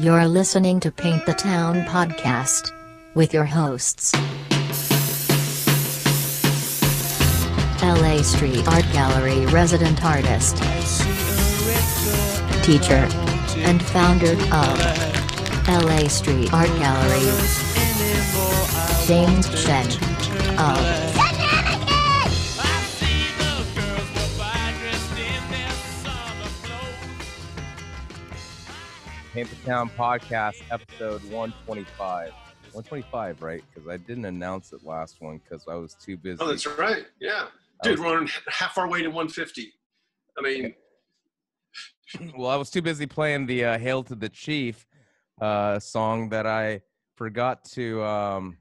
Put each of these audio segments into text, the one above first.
You're listening to Paint the Town podcast with your hosts. LA Street Art Gallery resident artist, teacher, and founder of LA Street Art Gallery, James Shen of The Town podcast, episode 125. 125, right? Because I didn't announce it last one because I was too busy. Oh, that's right. Yeah. Dude, we're on half our way to 150. I mean, well, I was too busy playing the uh, "Hail to the Chief" uh, song that I forgot to. Um,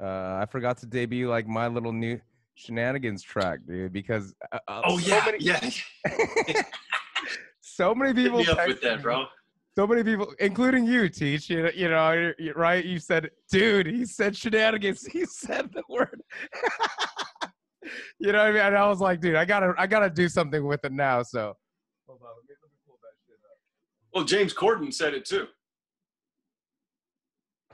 uh, I forgot to debut like my little new shenanigans track, dude. Because uh, uh, oh so yeah, many, yeah. so many Hit people me up with that, bro. So many people, including you, Teach. You know, you know, you're, you're right? You said, dude, he said shenanigans. He said the word. you know what I mean? And I was like, dude, I gotta, I gotta do something with it now. So, hold on, let me, let me pull that shit up. Well, James Corden said it too.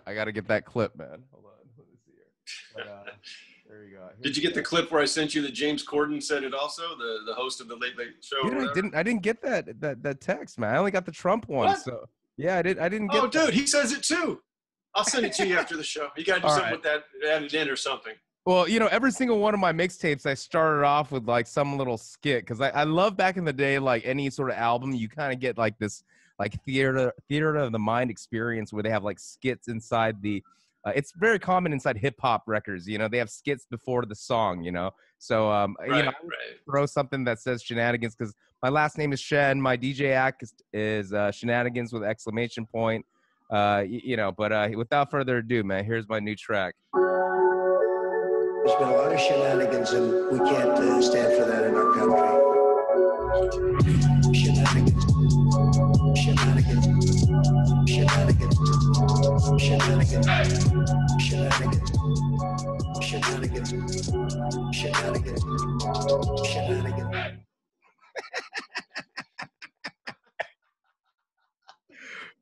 I gotta get that clip, man. Hold on, let me see here. But, uh, there you go. Did you get the clip where I sent you that James Corden said it also? The the host of the Late Late Show. Dude, I didn't, I didn't get that, that, that text, man. I only got the Trump one. What? So, yeah, I did, I didn't get. Oh, that. dude, he says it too. I'll send it to you after the show. You got to do All something right. with that, add it in or something. Well, you know, every single one of my mixtapes, I started off with like some little skit because I, I love back in the day, like any sort of album, you kind of get like this like theater theater of the mind experience where they have like skits inside the. Uh, it's very common inside hip hop records. You know, they have skits before the song. You know, so um, you know, right. throw something that says shenanigans because my last name is Shen. My DJ act is, is uh, shenanigans with exclamation point. Uh, y- you know, but uh, without further ado, man, here's my new track. There's been a lot of shenanigans, and we can't uh, stand for that in our country. Shenanigans. Shenanigans. Shenanigans. Shenanigans. Shenanigans.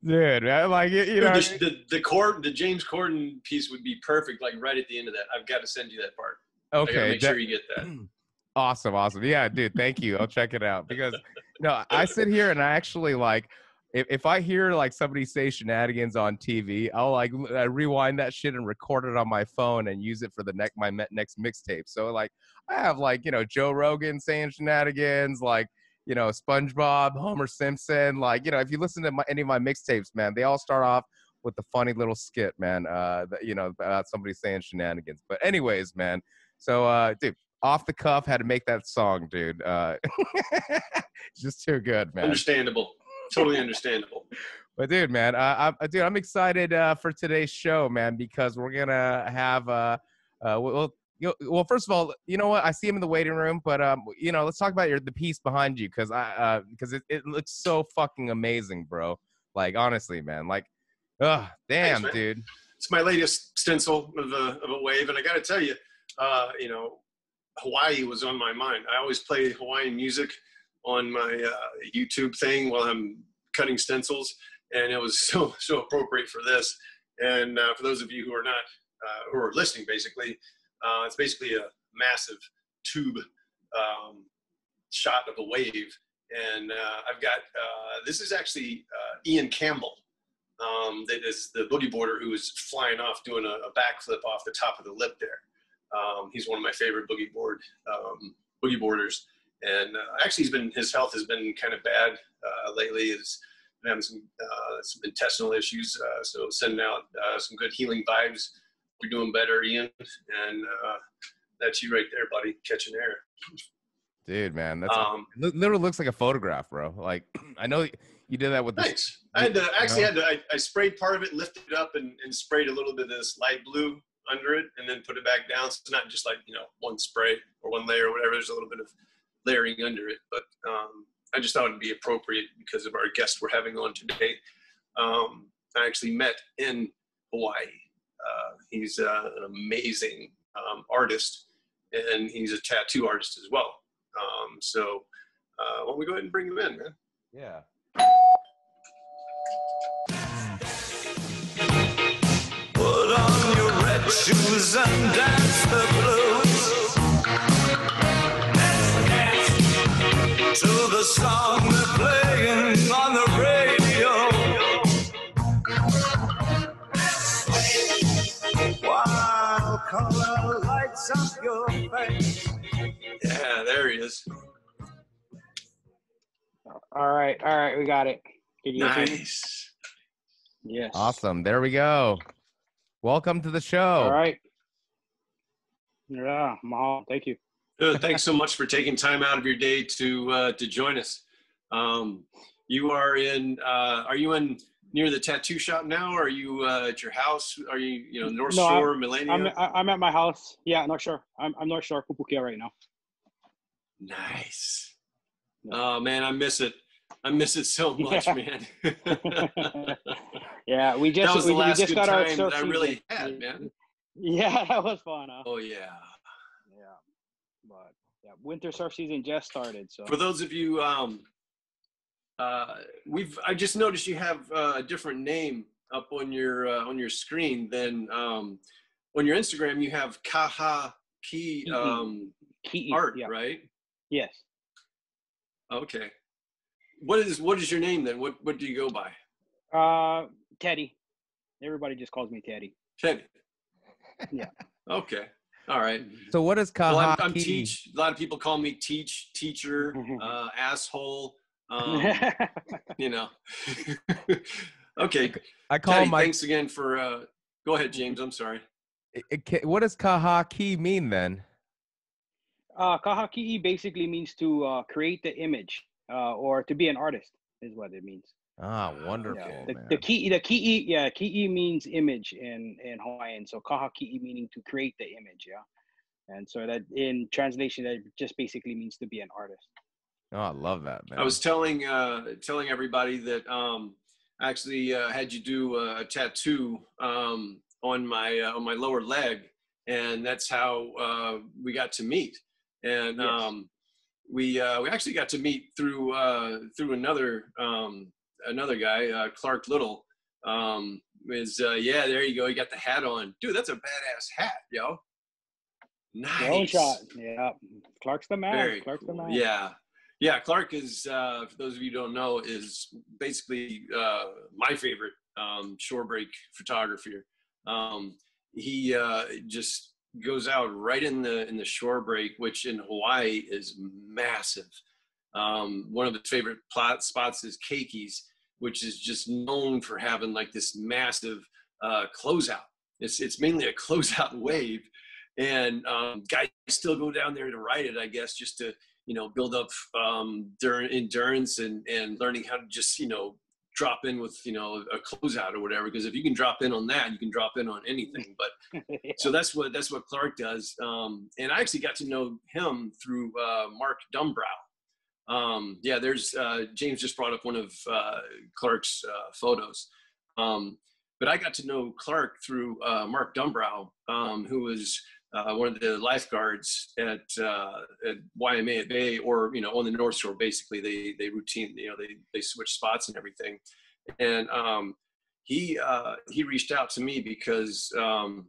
Dude, man, like you know, the, the the Cord, the James Corden piece would be perfect. Like right at the end of that, I've got to send you that part. I got to okay, make that- sure you get that. awesome, awesome. Yeah, dude, thank you. I'll check it out because no, I sit here and I actually like if, if I hear like somebody say shenanigans on TV, I'll like I rewind that shit and record it on my phone and use it for the next my next mixtape. So like I have like you know Joe Rogan saying shenanigans, like you know SpongeBob, Homer Simpson, like you know if you listen to my, any of my mixtapes, man, they all start off with the funny little skit, man. Uh, that, you know about somebody saying shenanigans. But anyways, man. So uh, dude, off the cuff had to make that song, dude. Uh, just too good, man. Understandable. Totally understandable. But dude, man, uh, I'm, dude, I'm excited uh, for today's show, man, because we're gonna have uh, uh, well, first of all, you know what? I see him in the waiting room, but um, you know, let's talk about your the piece behind you, because I uh, it, it looks so fucking amazing, bro. Like honestly, man, like, ugh, damn, man. dude. It's my latest stencil of a of a wave, and I got to tell you, uh, you know, Hawaii was on my mind. I always play Hawaiian music on my uh, YouTube thing while I'm cutting stencils, and it was so so appropriate for this. And uh, for those of you who are not uh, who are listening, basically, uh, it's basically a massive tube um, shot of a wave, and uh, I've got uh, this is actually Ian Campbell. Um, that is the boogie boarder who was flying off doing a, a backflip off the top of the lip there. Um, he's one of my favorite boogie board um, boogie boarders, and uh, actually, he's been his health has been kind of bad uh, lately. He's been having some uh, some intestinal issues, uh, so sending out uh, some good healing vibes. You're doing better, Ian, and uh, that's you right there, buddy, catching air. Dude, man, that's Um, it literally looks like a photograph, bro. Like I know you did that with the Thanks. I had to actually had to I, I sprayed part of it, lifted it up, and, and sprayed a little bit of this light blue under it, and then put it back down. So it's not just like you know one spray or one layer or whatever. There's a little bit of layering under it. But um, I just thought it'd be appropriate because of our guest we're having on today. Um, I actually met in Hawaii. Uh, he's uh, an amazing um, artist, and he's a tattoo artist as well. Um, so, uh, why don't we go ahead and bring him in, man? Yeah. Put on your red shoes and dance the blues. Yeah, there he is. All right, all right, we got it. Can you? Nice. Yes. Awesome. There we go. Welcome to the show. All right. Yeah, Mahal, thank you. Good. Thanks so much for taking time out of your day to uh, to join us. Um, you are in. Uh, are you in near the tattoo shop now? Or are you uh, at your house? Are you you know North No, I'm- Shore, Millennium? I'm I'm at my house. Yeah, North Shore. I'm I'm North Shore, Pupukea right now. Nice. Oh man, I miss it. I miss it so much, Yeah. man. Yeah, we just that was we, the we last just good got our time surf that I really had, man. Yeah, that was fun, huh? Oh yeah. Yeah, but yeah, winter surf season just started. So For those of you, um, uh, we've I just noticed you have uh, a different name up on your uh, on your screen than um, on your Instagram. You have Kaha Ki'i um, Key art, yeah. right? Yes. Okay. What is what is your name then? What what do you go by? Uh, Teddie. Everybody just calls me Teddie. Teddie. Yeah. Okay. All right. So what is Well, I'm, I'm teach. A lot of people call me teach, teacher, uh, asshole. Um, you know. okay. I call Teddie, my. thanks again for. Uh, go ahead, James. I'm sorry. it- it what does Kaha Ki'i mean then? uh, kahaki'i basically means to uh, create the image uh, or to be an artist is what it means. Ah, wonderful, Yeah. The, man. the ki'i, the ki'i, yeah, ki'i means image in in Hawaiian. So kaha kahaki'i meaning to create the image, yeah. And so that in translation, that just basically means to be an artist. oh, I love that, man. I was telling uh, telling everybody that um, actually uh, had you do a, a tattoo um, on my uh, on my lower leg, and that's how uh, we got to meet. And Yes. um, we uh, we actually got to meet through uh, through another um, another guy, uh, Clark Little. Um, is uh, yeah, there you go. You got the hat on, dude. That's a badass hat, yo. Nice. Own shot, yeah. Clark's the man. Very Clark's cool. the man. Yeah. Yeah, Clark is, uh, for those of you who don't know, is basically uh, my favorite um, shore break photographer. Um, he uh, just goes out right in the in the shore break, which in Hawaii is massive. Um, one of his favorite plot spots is Keikis, which is just known for having like this massive uh, closeout. It's it's mainly a closeout wave, and um, guys still go down there to ride it, I guess, just to you know build up um, dur- endurance and and learning how to just you know drop in with you know a closeout or whatever. Because if you can drop in on that, you can drop in on anything. But so that's what that's what Clark does. Um, and I actually got to know him through uh, Mark Dumbrow. Um, yeah, there's uh, James just brought up one of uh, Clark's uh, photos. Um, but I got to know Clark through uh, Mark Dumbrow, um, who was uh, one of the lifeguards at, uh, at Waimea Bay, or you know, on the North Shore. Basically, they they routine, you know, they they switch spots and everything. And um, he he reached out to me because um,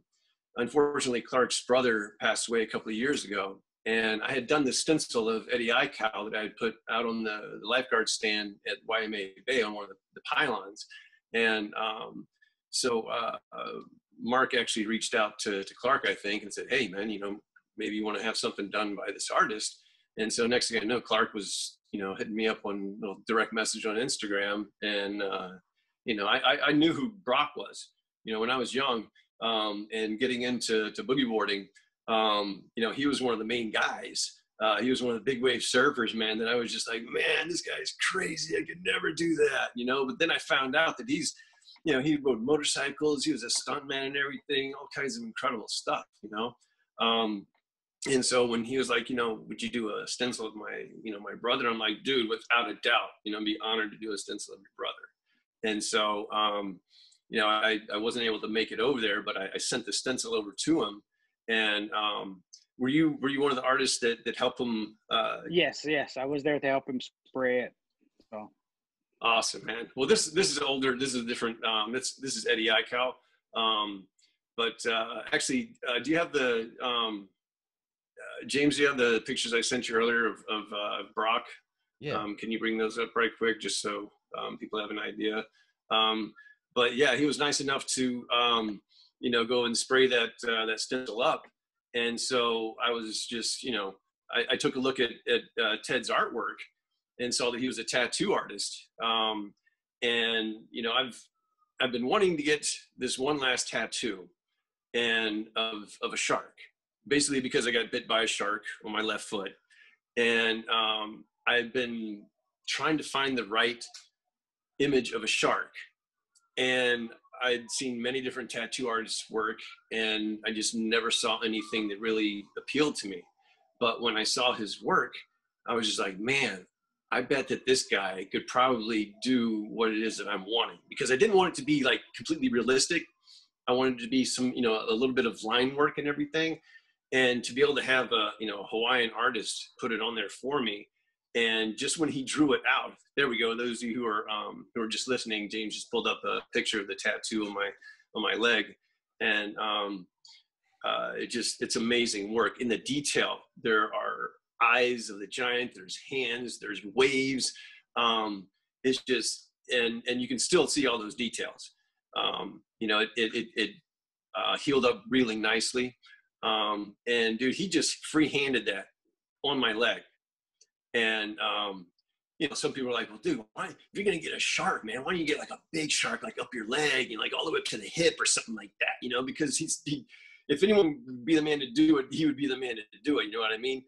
unfortunately Clark's brother passed away a couple of years ago, and I had done the stencil of Eddie Aikau that I had put out on the, the lifeguard stand at Waimea Bay on one of the, the pylons, and um, so uh, uh, Mark actually reached out to, to Clark, I think, and said, "Hey, man, you know, maybe you want to have something done by this artist." And so next thing I know, Clark was, you know, hitting me up on know, direct message on Instagram, and uh, you know, I, I, I knew who Brock was. You know, when I was young um, and getting into to boogie boarding, um, you know, he was one of the main guys. Uh, he was one of the big wave surfers, man. That I was just like, man, this guy's crazy. I could never do that, you know. But then I found out that he's you know, he rode motorcycles. He was a stuntman and everything, all kinds of incredible stuff, you know. Um, and so when he was like, you know, would you do a stencil of my, you know, my brother? I'm like, dude, without a doubt, you know, I'd be honored to do a stencil of your brother. And so, um, you know, I, I wasn't able to make it over there, but I, I sent the stencil over to him. And um, were you were you one of the artists that that helped him? Uh, Yes, yes. I was there to help him spray it. So Awesome, man. Well, this this is older. This is a different. Um, this this is Eddie Aikau. Um, but uh, actually, uh, do you have the um, uh, James? Do you have the pictures I sent you earlier of, of uh, Brock? Yeah. Um, can you bring those up right quick, just so um, people have an idea? Um, but yeah, he was nice enough to um, you know go and spray that uh, that stencil up, and so I was just you know I, I took a look at, at uh, Ted's artwork and saw that he was a tattoo artist. Um, and you know I've I've been wanting to get this one last tattoo, and of of a shark, basically because I got bit by a shark on my left foot, and um, I've been trying to find the right image of a shark, and I'd seen many different tattoo artists work, and I just never saw anything that really appealed to me. But when I saw his work, I was just like, man, I bet that this guy could probably do what it is that I'm wanting because I didn't want it to be like completely realistic. I wanted to be some, you know, a little bit of line work and everything. And to be able to have a, you know, a Hawaiian artist put it on there for me. And just when he drew it out, there we go. Those of you who are um, who are just listening, James just pulled up a picture of the tattoo on my on my leg, and um, uh, it just it's amazing work in the detail. There are eyes of the giant. There's hands. There's waves. Um, it's just and and you can still see all those details. Um, you know, it it it, it uh, healed up really nicely. Um, and dude, he just free-handed that on my leg. And um, you know, some people are like, "Well, dude, why, if you're gonna get a shark, man, why don't you get like a big shark, like up your leg and like all the way up to the hip or something like that?" You know, because he's he, if anyone would be the man to do it, he would be the man to do it. You know what I mean?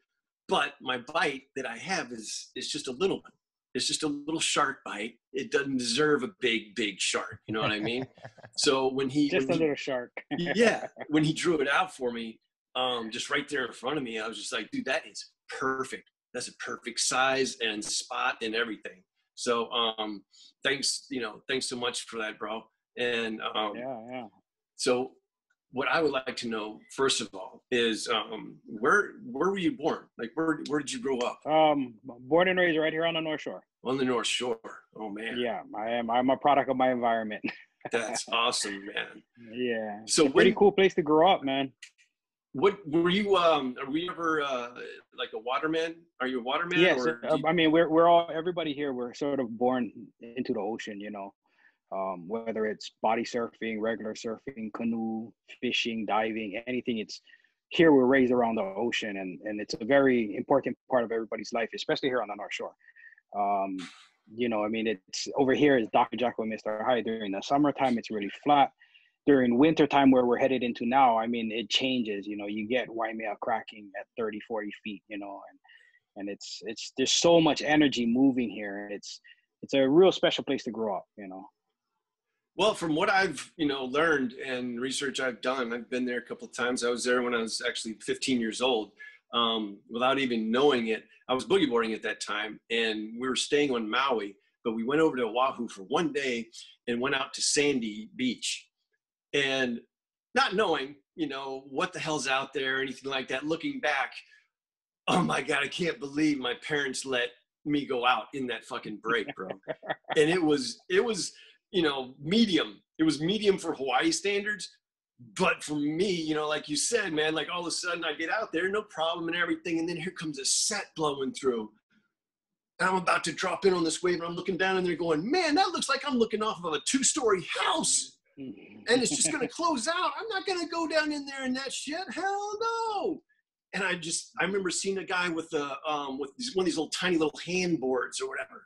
But my bite that I have is is just a little one. It's just a little shark bite. It doesn't deserve a big, big shark. You know what I mean? so when he, Just a when he- little shark. yeah, when he drew it out for me, um, just right there in front of me, I was just like, dude, that is perfect. That's a perfect size and spot and everything. So um, thanks, you know, thanks so much for that, bro. And um, Yeah, yeah. so what I would like to know first of all is um, where where were you born? Like where where did you grow up? Um, born and raised right here on the North Shore. On the North Shore. Oh man, Yeah, I am. I'm a product of my environment. that's awesome, man. yeah. So Pretty cool place to grow up, man. What were you? Um, are we ever uh, like a waterman? Are you a waterman? Yes, or uh, you- I mean we're we're all everybody here. We're sort of born into the ocean, you know. Um, whether it's body surfing, regular surfing, canoe, fishing, diving, anything. It's here. We're raised around the ocean, and and it's a very important part of everybody's life, especially here on the North Shore. Um, you know, I mean, it's over here is Dr. Jekyll and Mr. Hyde. During the summertime, it's really flat. During winter time, where we're headed into now, I mean, it changes. You know, you get Waimea cracking at 30, 40 feet. You know, and and it's it's there's so much energy moving here. It's it's a real special place to grow up. You know. Well, from what I've you know learned and research I've done, I've been there a couple of times. I was there when I was actually 15 years old, um, without even knowing it. I was boogie boarding at that time, and we were staying on Maui. But we went over to Oahu for one day and went out to Sandy Beach, and not knowing you know what the hell's out there or anything like that. Looking back, oh my god, I can't believe my parents let me go out in that fucking break, bro. and it was it was you know, medium. It was medium for Hawaii standards. But for me, you know, like you said, man, like all of a sudden I get out there, no problem and everything. And then here comes a set blowing through. And I'm about to drop in on this wave and I'm looking down and they're going, man, that looks like I'm looking off of a two story house and it's just going to close out. I'm not going to go down in there in that shit. Hell no. And I just, I remember seeing a guy with a, um, with these, one of these little tiny little hand boards or whatever,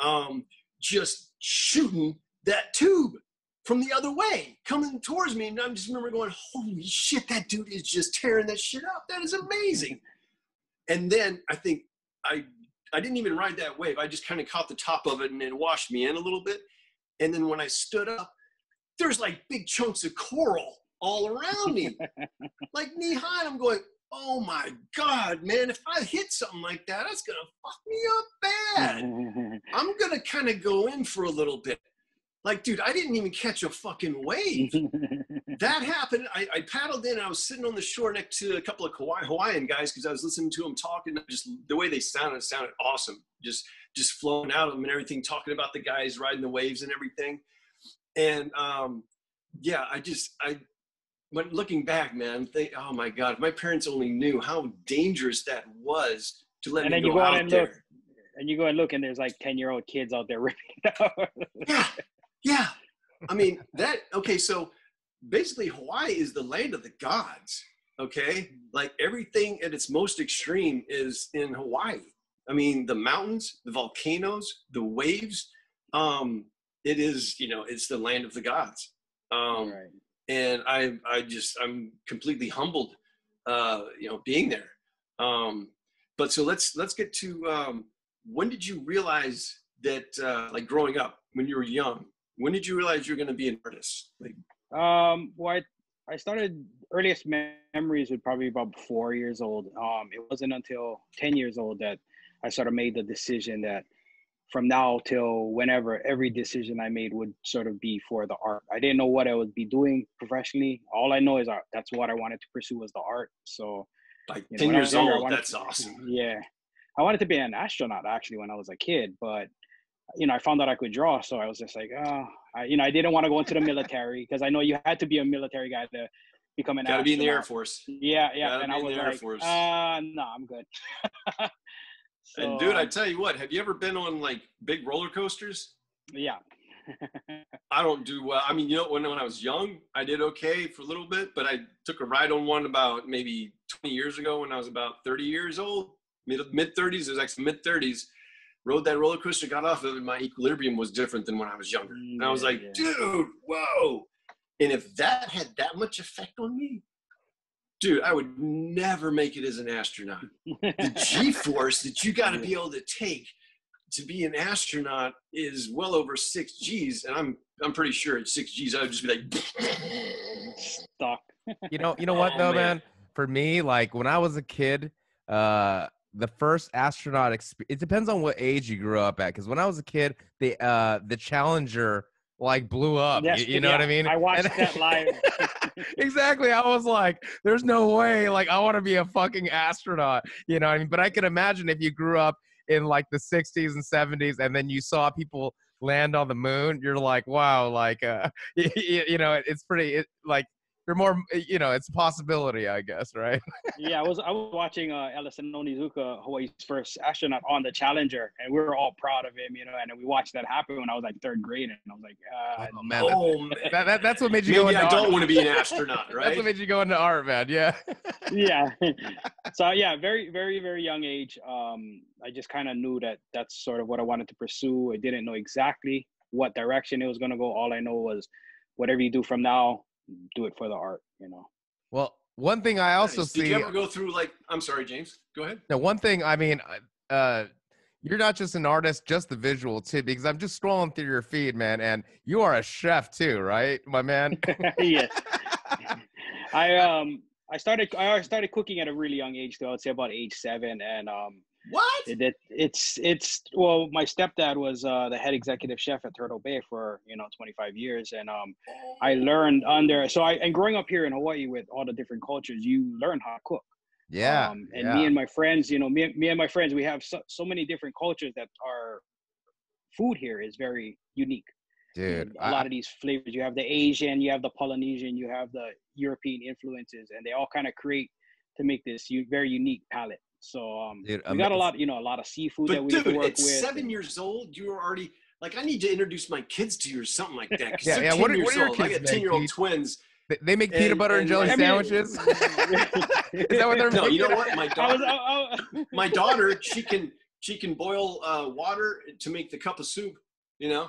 um, just shooting that tube from the other way coming towards me. And I just remember going, holy shit, that dude is just tearing that shit up. That is amazing. And then I think I, I didn't even ride that wave. I just kind of caught the top of it and it washed me in a little bit. And then when I stood up, there's like big chunks of coral all around me, like knee high. I'm going, oh my God, man, if I hit something like that, that's to fuck me up bad. I'm going to kind of go in for a little bit. Like, dude, I didn't even catch a fucking wave. that happened. I, I paddled in. I was sitting on the shore next to a couple of Hawaii, Hawaiian guys because I was listening to them talking. Just the way they sounded sounded awesome. Just just flowing out of them and everything, talking about the guys riding the waves and everything. And um, yeah, I just I when looking back, man, they, oh my God, if my parents only knew how dangerous that was to let And me then you go go out out and there. look. And you go and look, and there's like ten year old kids out there ripping it out. Yeah, yeah. I mean that. Okay, so basically, Hawaii is the land of the gods. Okay, like everything at its most extreme is in Hawaii. I mean, the mountains, the volcanoes, the waves. Um, it is, you know, it's the land of the gods. Um, right. and I I just I'm completely humbled, uh, you know, being there. Um, but so let's let's get to um, when did you realize that uh, like growing up when you were young? When did you realize you're going to be an artist? Like Um, well, I, I started earliest memories would probably be about four years old. Um, it wasn't until ten years old that I sort of made the decision that from now till whenever every decision I made would sort of be for the art. I didn't know what I would be doing professionally. All I know is art. That's what I wanted to pursue was the art. So like You know, ten years younger, old that's to- awesome. Yeah, I wanted to be an astronaut actually when I was a kid, but you know I found out I could draw, so I was just like, oh, I, you know, I didn't want to go into the military because I know you had to be a military guy to become an. Got to be in the Air. Force. Yeah, yeah, Gotta and be I in was the Air like, Force. uh, no, I'm good. so, and dude, I um, tell you what, have you ever been on like big roller coasters? yeah, I don't do well. I mean, you know, when, when I was young, I did okay for a little bit, but I took a ride on one about maybe 20 years ago when I was about 30 years old, mid mid 30s. It was actually mid 30s. Rode that roller coaster, got off of it. My equilibrium was different than when I was younger. And I was Yeah, like, yeah. dude, whoa. And if that had that much effect on me, dude, I would never make it as an astronaut. The G force that you got to be able to take to be an astronaut is well over six G's, and I'm I'm pretty sure at six G's I would just be like, stuck. You know, you know what Oh, though, man. man? For me, like when I was a kid, uh, the first astronaut experience. It depends on what age you grew up at. Because when I was a kid, the uh, the Challenger like blew up. Yes, you, you know what I mean? I watched And- that live. exactly. I was like, there's no way. Like, I want to be a fucking astronaut. You know what I mean? But I can imagine if you grew up in like the 60s and 70s and then you saw people land on the moon, you're like, wow, like, uh, you, you know, it's pretty, it, like, you're more, you know, it's a possibility, I guess, right? yeah, I was I was watching uh, Ellison Onizuka, Hawaii's first astronaut, on the Challenger, and we were all proud of him, you know. And we watched that happen when I was like third grade, and I was like, uh, Oh, man, that- man. that, that, that's what made you go maybe into I don't art. want to be an astronaut, right That's what made you go into art, man. Yeah. yeah. so yeah, very very very young age. Um, I just kind of knew that that's sort of what I wanted to pursue. I didn't know exactly what direction it was gonna go. All I know was, whatever you do from now, do it for the art, you know. Well, one thing I also Nice. see. Did you ever go through like? I'm sorry, James. Go ahead. Now, one thing, I mean, uh, uh, you're not just an artist, just the visual too, because I'm just scrolling through your feed, man, and you are a chef too, right, my man? yes. I um I started I started cooking at a really young age though. I'd say about age seven, and um What? it, it it's it's well my stepdad was uh, the head executive chef at Turtle Bay for you know 25 years, and um I learned under so I and growing up here in Hawaii with all the different cultures, you learn how to cook. yeah. Um, and yeah. me and my friends, you know, me, me and my friends, we have so, so many different cultures that our food here is very unique. Dude, a I- lot of these flavors. You have the Asian, you have the Polynesian, you have the European influences, and they all kind of create to make this u- very unique palette. So um, Dude, we got a lot, you know, a lot of seafood that we need to dude, work at with. seven and- years old, you were already like, I need to introduce my kids to you or something like that. Yeah, yeah, what are- years what are your old. I kids got ten year old twins. they- they make peanut and- butter and, and, jelly I mean- sandwiches. Is that what they're No, you know what? My I was, daughter, I, I, my daughter, she can she can boil uh, water to make the cup of soup. You know,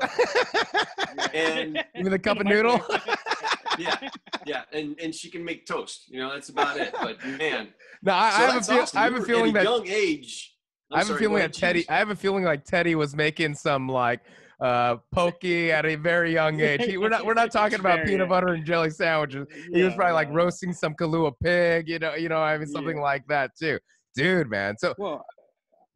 and Give me the cup of noodle. Yeah, yeah, and and she can make toast. You know, that's about it. But man, no, I, so I have a feel, awesome. I have a feeling at a that young age. I'm I have sorry, a feeling that Teddie. I have a feeling like Teddie was making some like uh poke at a very young age. He, we're not we're not talking about peanut butter and jelly sandwiches. He was probably like roasting some kalua pig, you know, you know, I mean something Yeah. like that too. Dude, man. So Well,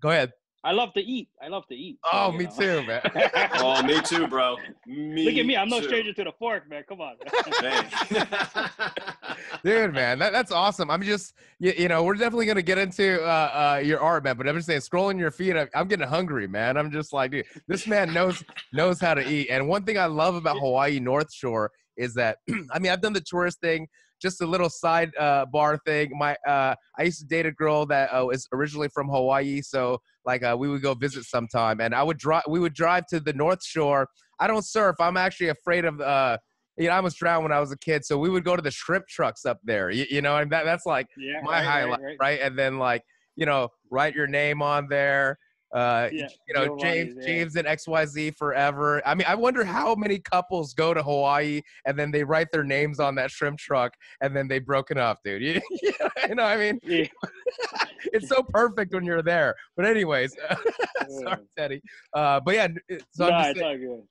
go ahead. I love to eat. I love to eat. Oh, you me know. too, man. Oh, me too, bro. Me Look at me. I'm no too. stranger to the fork, man. Come on. Hey. Dude, man, that, that's awesome. I'm just, you, you know, we're definitely gonna get into uh, uh, your art, man. But I'm just saying, scrolling your feed, I, I'm getting hungry, man. I'm just like, dude, this man knows knows how to eat. And one thing I love about Hawaii North Shore is that, I mean, I've done the tourist thing, just a little side uh, bar thing. My uh, I used to date a girl that uh, was originally from Hawaii, so like uh, we would go visit sometime, and I would drive. We would drive to the North Shore. I don't surf. I'm actually afraid of. Uh, you know, I was drowned when I was a kid, so we would go to the shrimp trucks up there. You, you know, and that, that's like Yeah, my right, right, highlight, right. right, And then like you know, write your name on there. Uh, Yeah, you know, James yeah. James and XYZ forever. I mean, I wonder how many couples go to Hawaii and then they write their names on that shrimp truck and then they broken up, dude. You, you know, I mean, Yeah. it's so perfect when you're there. But anyways, sorry, Teddie. Uh, but yeah, so Nah, I'm, saying-.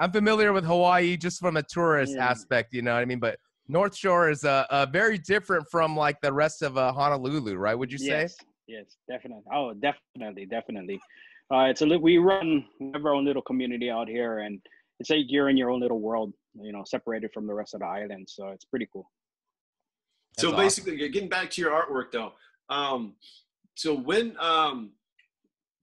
I'm familiar with Hawaii just from a tourist aspect. You know what I mean? But North Shore is uh, uh, very different from like the rest of uh, Honolulu, right? Would you say? Yes, yes, definitely. Oh, definitely, definitely. Uh, it's a li- we run we have our own little community out here, and it's like you're in your own little world, you know, separated from the rest of the island. So it's pretty cool. So That's awesome. basically, getting back to your artwork though. Um, so when um,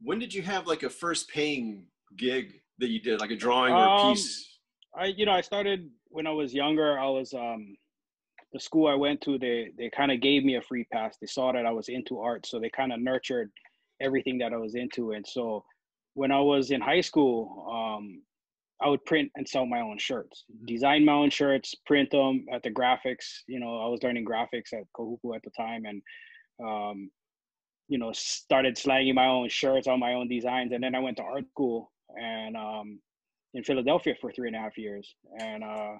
when did you have like a first paying gig that you did, like a drawing or a Um, piece? I, you know, I started when I was younger. I was um, the school I went to. They they kind of gave me a free pass. They saw that I was into art, so they kind of nurtured everything that I was into. And so when I was in high school, um, I would print and sell my own shirts, design my own shirts, print them at the graphics. You know, I was learning graphics at Kahuku at the time, and um, you know, started slanging my own shirts on my own designs. And then I went to art school and um, in Philadelphia for three and a half years. And uh,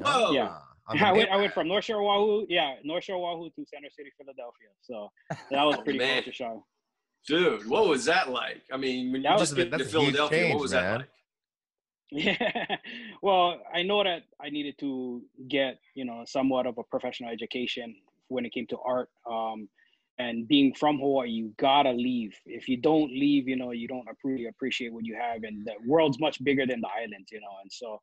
Whoa. yeah. On the I went. I went from North Shore Oahu, yeah, North Shore Oahu to Center City, Philadelphia. So that was Oh, pretty man. culture shock. Dude, what was that like? I mean, when you That just was- get to that's a huge Philadelphia, change, what was man. that like? Yeah. Well, I know that I needed to get, you know, somewhat of a professional education when it came to art. Um, and being from Hawaii, you gotta leave. If you don't leave, you know, you don't really appreciate what you have. And the world's much bigger than the islands, you know. And so,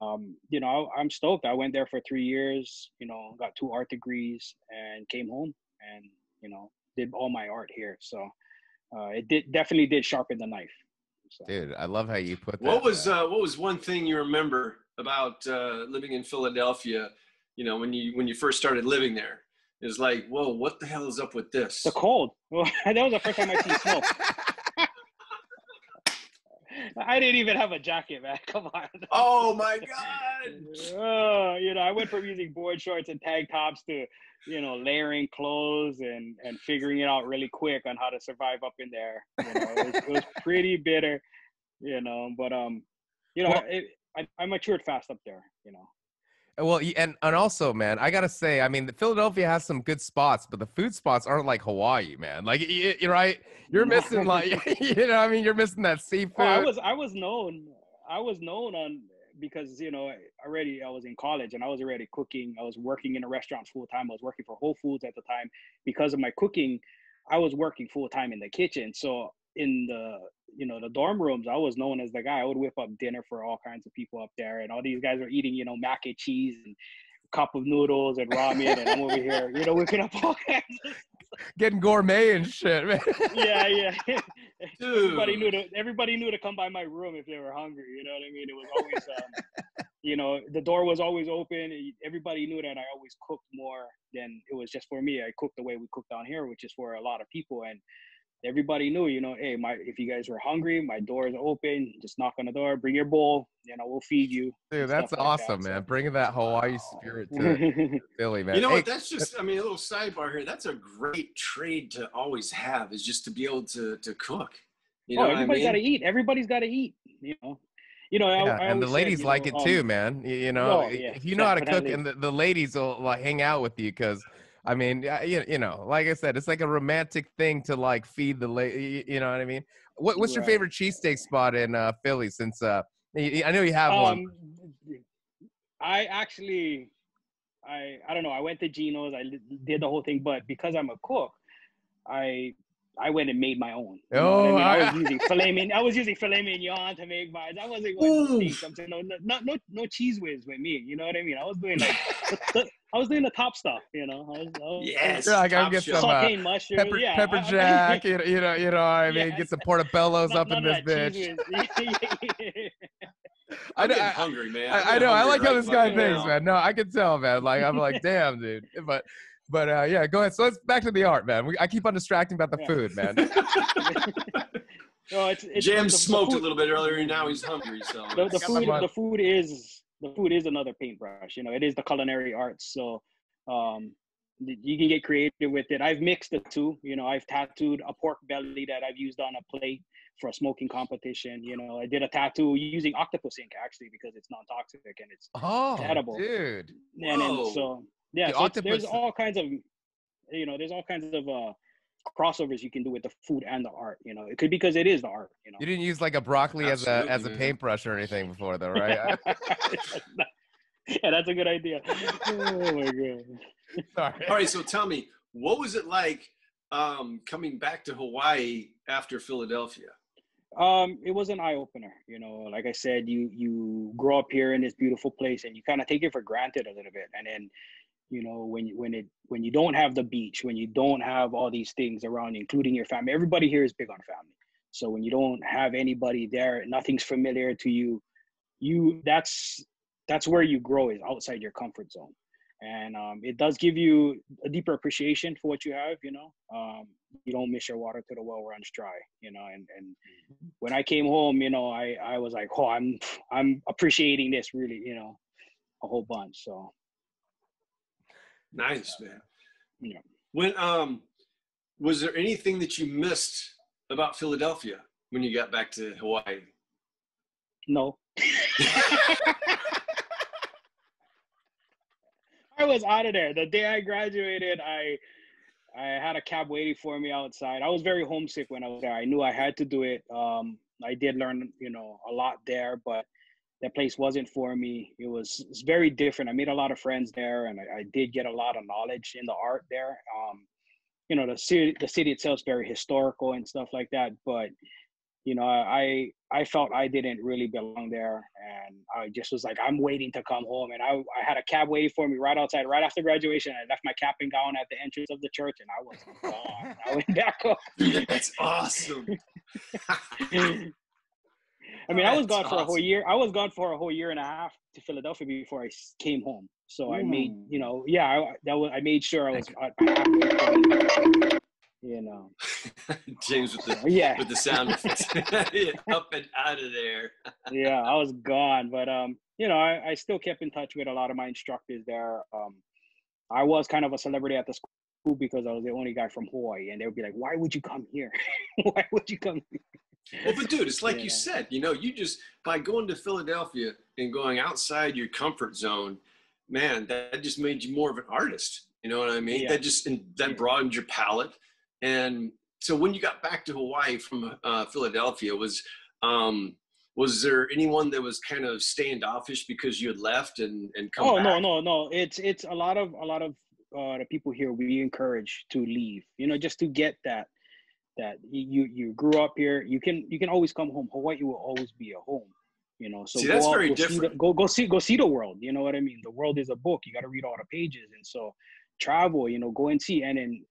um, you know, I, I'm stoked. I went there for three years, you know, got two art degrees and came home and, you know, did all my art here. So uh, it did definitely did sharpen the knife. So. Dude, I love how you put that. What was uh, uh, what was one thing you remember about uh, living in Philadelphia? You know, when you when you first started living there, it was like, whoa, what the hell is up with this? The cold. Well, that was the first time I seen snow. I didn't even have a jacket, man. Come on. Oh my god! Oh, you know, I went from using board shorts and tank tops to, you know, layering clothes and and figuring it out really quick on how to survive up in there. You know, it was, it was pretty bitter, you know. But um, you know, Well- it, I I matured fast up there. You know. Well, and and also, man, I gotta say, I mean, the Philadelphia has some good spots, but the food spots aren't like Hawaii, man. Like, you, you're right, you're missing like, you know, I mean, you're missing that seafood. Oh, I was I was known I was known on because you know already I was in college and I was already cooking. I was working in a restaurant full time. I was working for Whole Foods at the time. Because of my cooking, I was working full time in the kitchen. So in the you know the dorm rooms, I was known as the guy. I would whip up dinner for all kinds of people up there, and all these guys were eating you know mac and cheese and cup of noodles and ramen, and I'm over here you know whipping up all kinds. Of, getting gourmet and shit, man. yeah, yeah. Dude. everybody knew to everybody knew to come by my room if they were hungry. You know what I mean? It was always, um, you know, the door was always open. Everybody knew that I always cooked more than it was just for me. I cooked the way we cook down here, which is for a lot of people, and everybody knew. You know, hey, my if you guys were hungry, my door is open. Just knock on the door, bring your bowl. You know, we'll feed you. Dude, that's like awesome, so. man. Bringing that Hawaii spirit to Philly, man. You know Hey, what? That's just, I mean, a little sidebar here. That's a great trade to always have is just to be able to, to cook. You know oh, what I mean? got to eat. Everybody's got to eat. You know, you know. Yeah, I and the always said, ladies like know, it um, too, man. You, you know, oh, yeah, if you know how to cook, and the, the ladies will like hang out with you because. I mean, you, you know, like I said, it's like a romantic thing to like feed the lady. You know what I mean? What, what's your Right. favorite cheesesteak spot in uh, Philly? Since uh, I know you have one. Um, I actually, I I don't know. I went to Geno's. I did the whole thing, but because I'm a cook, I I went and made my own. You know Oh, I, mean? I I- was using filet mignon. I was using filet mignon to make mine. I wasn't going to Ooh. steak. I'm saying no, no, no, no, no Cheez Whiz with me. You know what I mean? I was doing like, the, the, I was doing the top stuff. You know, I was, I was, Yes. I gotta top get shelf. some, uh, sauteing mushrooms. Pepper, yeah, pepper I- I- jack, you know, you know, you know what I mean? Yeah. Get some portobellos None- up in this bitch. Cheez Whiz. I, I'm getting I, hungry, man. I'm I, I getting know. I hungry like how this guy thinks, now. man. No, I can tell, man. Like I'm like, damn, dude. But but uh, yeah, go ahead. So let's back to the art, man. We, I keep on distracting about the Yeah. food, man. No, it's, it's Jam the- the smoked a little bit earlier, and now he's hungry. So the, the food the food is the food is another paintbrush you know it is the culinary arts so um you can get creative with it i've mixed the two you know i've tattooed a pork belly that i've used on a plate for a smoking competition you know i did a tattoo using octopus ink actually because it's non-toxic and it's oh, edible. dude. and then so yeah The so it's- there's all kinds of you know there's all kinds of uh crossovers you can do with the food and the art you know it could because it is the art you know You didn't use like a broccoli as a as a man. paintbrush or anything before, though, right? yeah, that's a good idea. Oh my god. Sorry. All right, so tell me, what was it like um, coming back to Hawaii after Philadelphia? Um, it was an eye opener. You know, like I said, you you grow up here in this beautiful place, and you kind of take it for granted a little bit, and then. You know, when you when it when you don't have the beach, when you don't have all these things around, including your family, everybody here is big on family. So when you don't have anybody there, nothing's familiar to you, you that's that's where you grow is outside your comfort zone. And um, it does give you a deeper appreciation for what you have you know? Um, you don't miss your water till the well runs dry you know? And, and when i came home you know i i was like oh i'm i'm appreciating this really you know a whole bunch. So Nice, man. Yeah. When um, was there anything that you missed about Philadelphia when you got back to Hawaii? no i was out of there the day i graduated i I had a cab waiting for me outside. I was very homesick when I was there. I knew I had to do it. Um, I did learn, you know, a lot there, but that place wasn't for me. It was it's very different. I made a lot of friends there, and I, I did get a lot of knowledge in the art there. Um, you know, the city, the city itself is very historical and stuff like that. But you know, I I felt I didn't really belong there, and I just was like, I'm waiting to come home, and I I had a cab waiting for me right outside, right after graduation. I left my cap and gown at the entrance of the church, and I was gone. I went back home. That's awesome. I mean, I was gone for a whole year. I was gone for a whole year and a half to Philadelphia before I came home. So I made, Hmm. you know, yeah, I, that was I made sure I was halfway you know, James with the yeah, with the sound effects. Up and out of there. yeah, I was gone, but um, you know, I, I still kept in touch with a lot of my instructors there. Um, I was kind of a celebrity at the school because I was the only guy from Hawaii, and they would be like, "Why would you come here? Why would you come?" Well, but dude, it's like Yeah. you said, you know, you just by going to Philadelphia and going outside your comfort zone, man, that just made you more of an artist. You know what I mean? Yeah. That just and that broadened your palette. And so when you got back to Hawaii from uh, Philadelphia, was um, was there anyone that was kind of standoffish because you had left and and come oh back? no no no it's it's a lot of a lot of uh the people here we encourage to leave you know just to get that that you you grew up here. You can you can always come home. Hawaii will always be a home you know so See, go that's out, very go see the- go go see go see the world you know what i mean? The world is a book. You got to read all the pages. And so travel you know go and see and then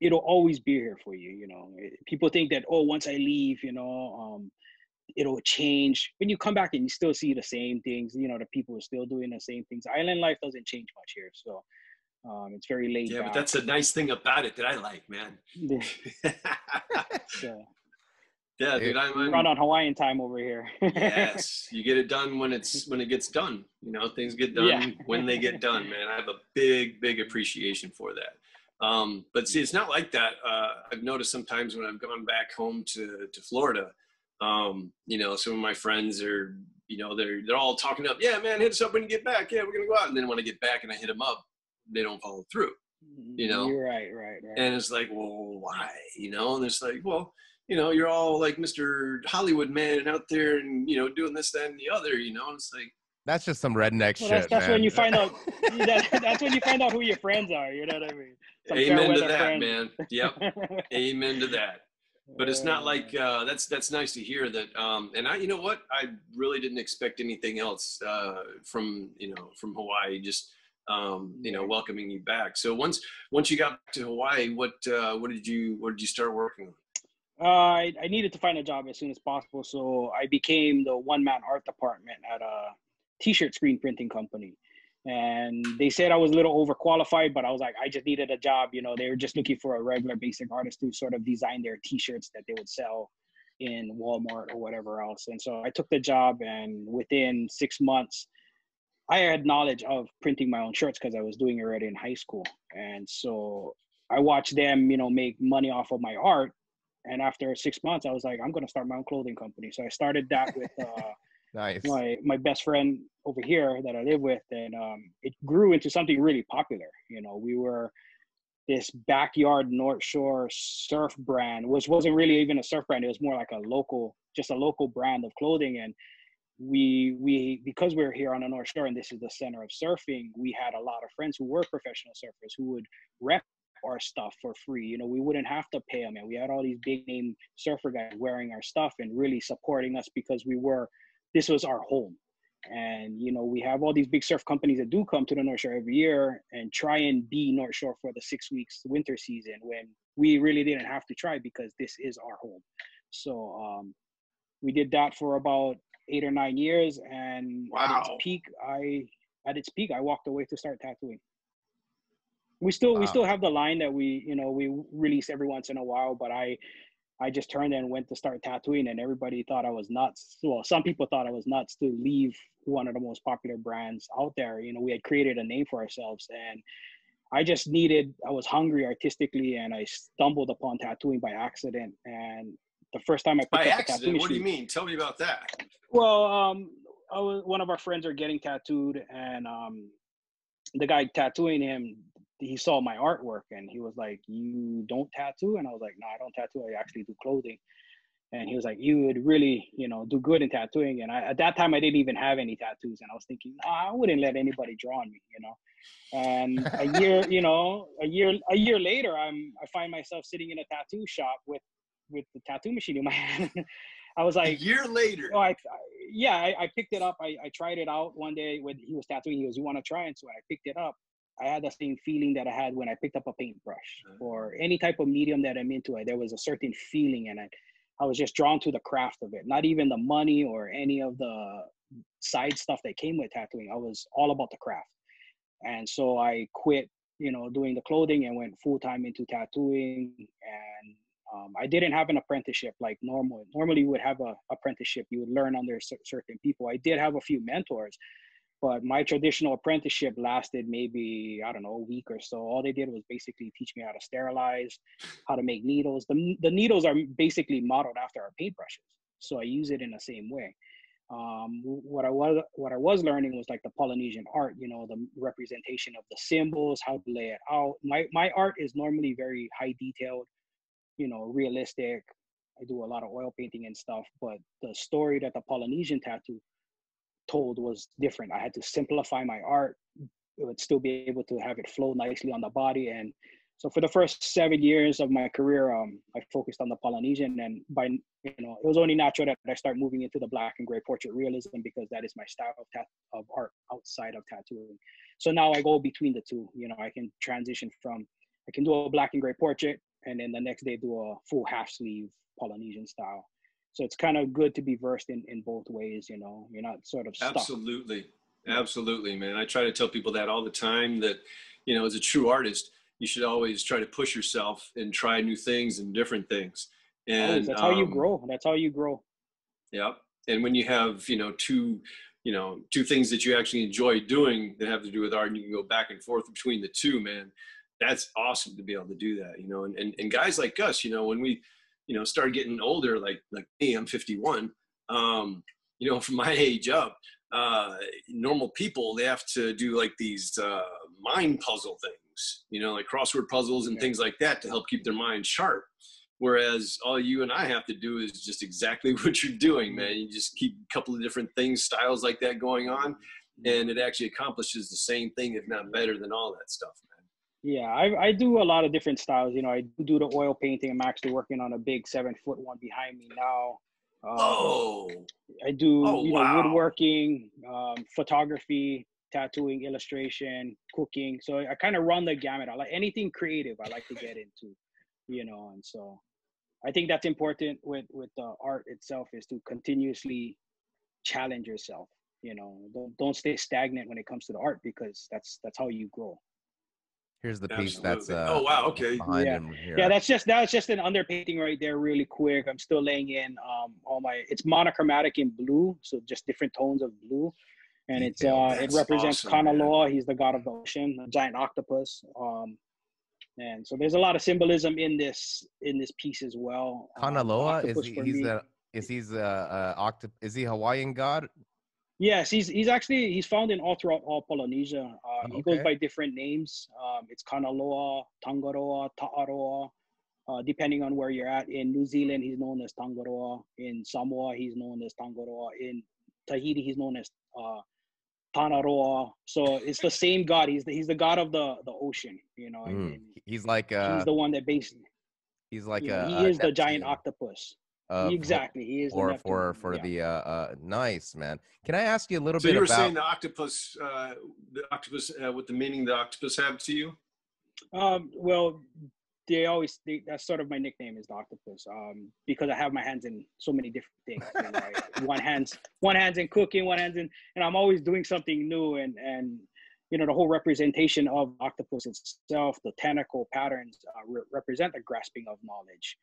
it'll always be here for you you know. People think that oh once i leave you know um it'll change. When you come back and you still see the same things you know the people are still doing the same things. Island life doesn't change much here so um it's very laid Yeah, back. but that's a nice thing about it that I like, man. so, yeah, dude, I'm, I'm run on hawaiian time over here. Yes you get it done when it's when it gets done you know things get done Yeah. when they get done man. I have a big big appreciation for that. Um, but see it's not like that. Uh, i've noticed sometimes when i've gone back home to to florida um, you know some of my friends are you know they're they're all talking up yeah man hit us up when you get back. Yeah we're gonna go out. And then when i get back and i hit them up they don't follow through You know? right right right. And it's like well why? You know? And it's like well you know you're all like mr hollywood man out there and you know doing this that and the other you know? And it's like That's just some redneck well, shit, that's, that's man. when you find out that, that's when you find out who your friends are you know what i mean? Some amen to that friends. man. Yep. Amen to that. But it's not like uh, that's that's nice to hear that um, and i you know what? I really didn't expect anything else uh, from you know from hawaii. Just um, you know welcoming you back so once once you got to hawaii what uh, what did you what did you start working on Uh, I, I needed to find a job as soon as possible, so I became the one man art department at a t-shirt screen printing company. And they said I was a little overqualified, but I was like, I just needed a job. You know, they were just looking for a regular basic artist to sort of design their t-shirts that they would sell in Walmart or whatever else. And so I took the job, and within six months, I had knowledge of printing my own shirts because I was doing it already in high school. And so I watched them, you know, make money off of my art. And after six months, I was like, I'm going to start my own clothing company. So I started that with uh, Nice. my my best friend over here that I live with, and um, it grew into something really popular. You know, we were this backyard North Shore surf brand, which wasn't really even a surf brand. It was more like a local, just a local brand of clothing. And we we because we're here on the North Shore and this is the center of surfing, we had a lot of friends who were professional surfers who would rep our stuff for free. You know, we wouldn't have to pay them, and we had all these big name surfer guys wearing our stuff and really supporting us because we were this was our home. And you know, we have all these big surf companies that do come to the North Shore every year and try and be North Shore for the six weeks winter season when we really didn't have to try because this is our home. So um, we did that for about eight or nine years, and at its peak, I at its peak, I walked away to start tattooing. We still we still have the line that we you know we release every once in a while, but I I just turned and went to start tattooing, and everybody thought I was nuts. Well, some people thought I was nuts to leave one of the most popular brands out there. You know, we had created a name for ourselves, and I just needed. I was hungry artistically, and I stumbled upon tattooing by accident. And the first time I picked By up a tattoo accident? What do you mean? Tell me about that. well, um, I was, one of our friends are getting tattooed, and um, the guy tattooing him, he saw my artwork, and he was like, "You don't tattoo?" And I was like, "No, I don't tattoo. I actually do clothing." And he was like, "You would really, you know, do good in tattooing." And I, at that time, I didn't even have any tattoos, and I was thinking, nah, I wouldn't let anybody draw on me, you know. And a year, you know, a year, a year later, I'm, I find myself sitting in a tattoo shop with, with the tattoo machine in my hand. I was A like, year later. Oh, I, I yeah, I, I picked it up. I, I tried it out one day when he was tattooing. He goes, "You want to try?" And so when I picked it up, I had the same feeling that I had when I picked up a paintbrush uh-huh. or any type of medium that I'm into. There was a certain feeling, and I, I was just drawn to the craft of it. Not even the money or any of the side stuff that came with tattooing. I was all about the craft, and so I quit, you know, doing the clothing and went full time into tattooing and um, I didn't have an apprenticeship like normal. Normally, you would have a apprenticeship. You would learn under certain people. I did have a few mentors, but my traditional apprenticeship lasted maybe I don't know a week or so. All they did was basically teach me how to sterilize, how to make needles. The the needles are basically modeled after our paintbrushes, so I use it in the same way. Um, what I was what I was learning was like the Polynesian art, you know, the representation of the symbols, how to lay it out. My my art is normally very high detailed you know, realistic. I do a lot of oil painting and stuff, but the story that the Polynesian tattoo told was different. I had to simplify my art. It would still be able to have it flow nicely on the body. And so for the first seven years of my career, um, I focused on the Polynesian. And by, you know, it was only natural that I start moving into the black and gray portrait realism because that is my style of, tat- of art outside of tattooing. So now I go between the two. You know, I can transition from, I can do a black and gray portrait and then the next day do a full half sleeve Polynesian style. So it's kind of good to be versed in, in both ways, you know. You're not sort of stuck. Absolutely. Absolutely, man. I try to tell people that all the time that, you know, as a true artist, you should always try to push yourself and try new things and different things. And Always. That's how you um, grow. That's how you grow. Yep. And when you have, you know, two, you know, two things that you actually enjoy doing that have to do with art and you can go back and forth between the two, man, that's awesome to be able to do that, you know, and, and, and guys like us, you know, when we, you know, start getting older, like, like me, I'm 51, um, you know, from my age up, uh, normal people, they have to do like these, uh, mind puzzle things, you know, like crossword puzzles and Yeah. things like that to help keep their mind sharp. Whereas all you and I have to do is just exactly what you're doing, man. You just keep a couple of different things, styles like that going on, and it actually accomplishes the same thing, if not better than all that stuff, man. Yeah, I, I do a lot of different styles. You know, I do the oil painting. I'm actually working on a big seven foot one behind me now. Um, Oh, I do Oh, you know wow. woodworking, um, photography, tattooing, illustration, cooking. So I kind of run the gamut. I like anything creative. I like to get into, you know, and so I think that's important with with the art itself is to continuously challenge yourself. You know, don't don't stay stagnant when it comes to the art because that's that's how you grow. Here's the piece that's uh, oh wow, okay. behind Yeah. him here. Yeah, that's just that's just an underpainting right there, really quick. I'm still laying in um all my it's monochromatic in blue, so just different tones of blue. And it's Detail. uh it represents awesome, man. Kanaloa, he's the god of the ocean, a giant octopus. Um and so there's a lot of symbolism in this in this piece as well. Um, Kanaloa is he, he's me- a is he's a, a octop is he Hawaiian god? Yes, he's he's actually he's found in all throughout all Polynesia. Um, He goes by different names. Um, it's Kanaloa, Tangaroa, Ta'aroa, uh, depending on where you're at. In New Zealand, he's known as Tangaroa. In Samoa, he's known as Tangaroa. In Tahiti, he's known as uh, Tanaroa. So it's the same god. He's the, he's the god of the the ocean. You know, Mm. He's like uh he's the one that basically he's like you know, a, he a is the giant octopus. Of- exactly, he is the for for for yeah. the uh, uh nice man. Can I ask you a little So bit you were about saying the octopus, uh, the octopus, uh, what the meaning the octopus have to you? Um, well, they always they, that's sort of my nickname is the octopus. Um, because I have my hands in so many different things. You know, I- one hands one hands in cooking, one hands in, and I'm always doing something new. And and you know the whole representation of octopus itself, the tentacle patterns uh, re- represent the grasping of knowledge.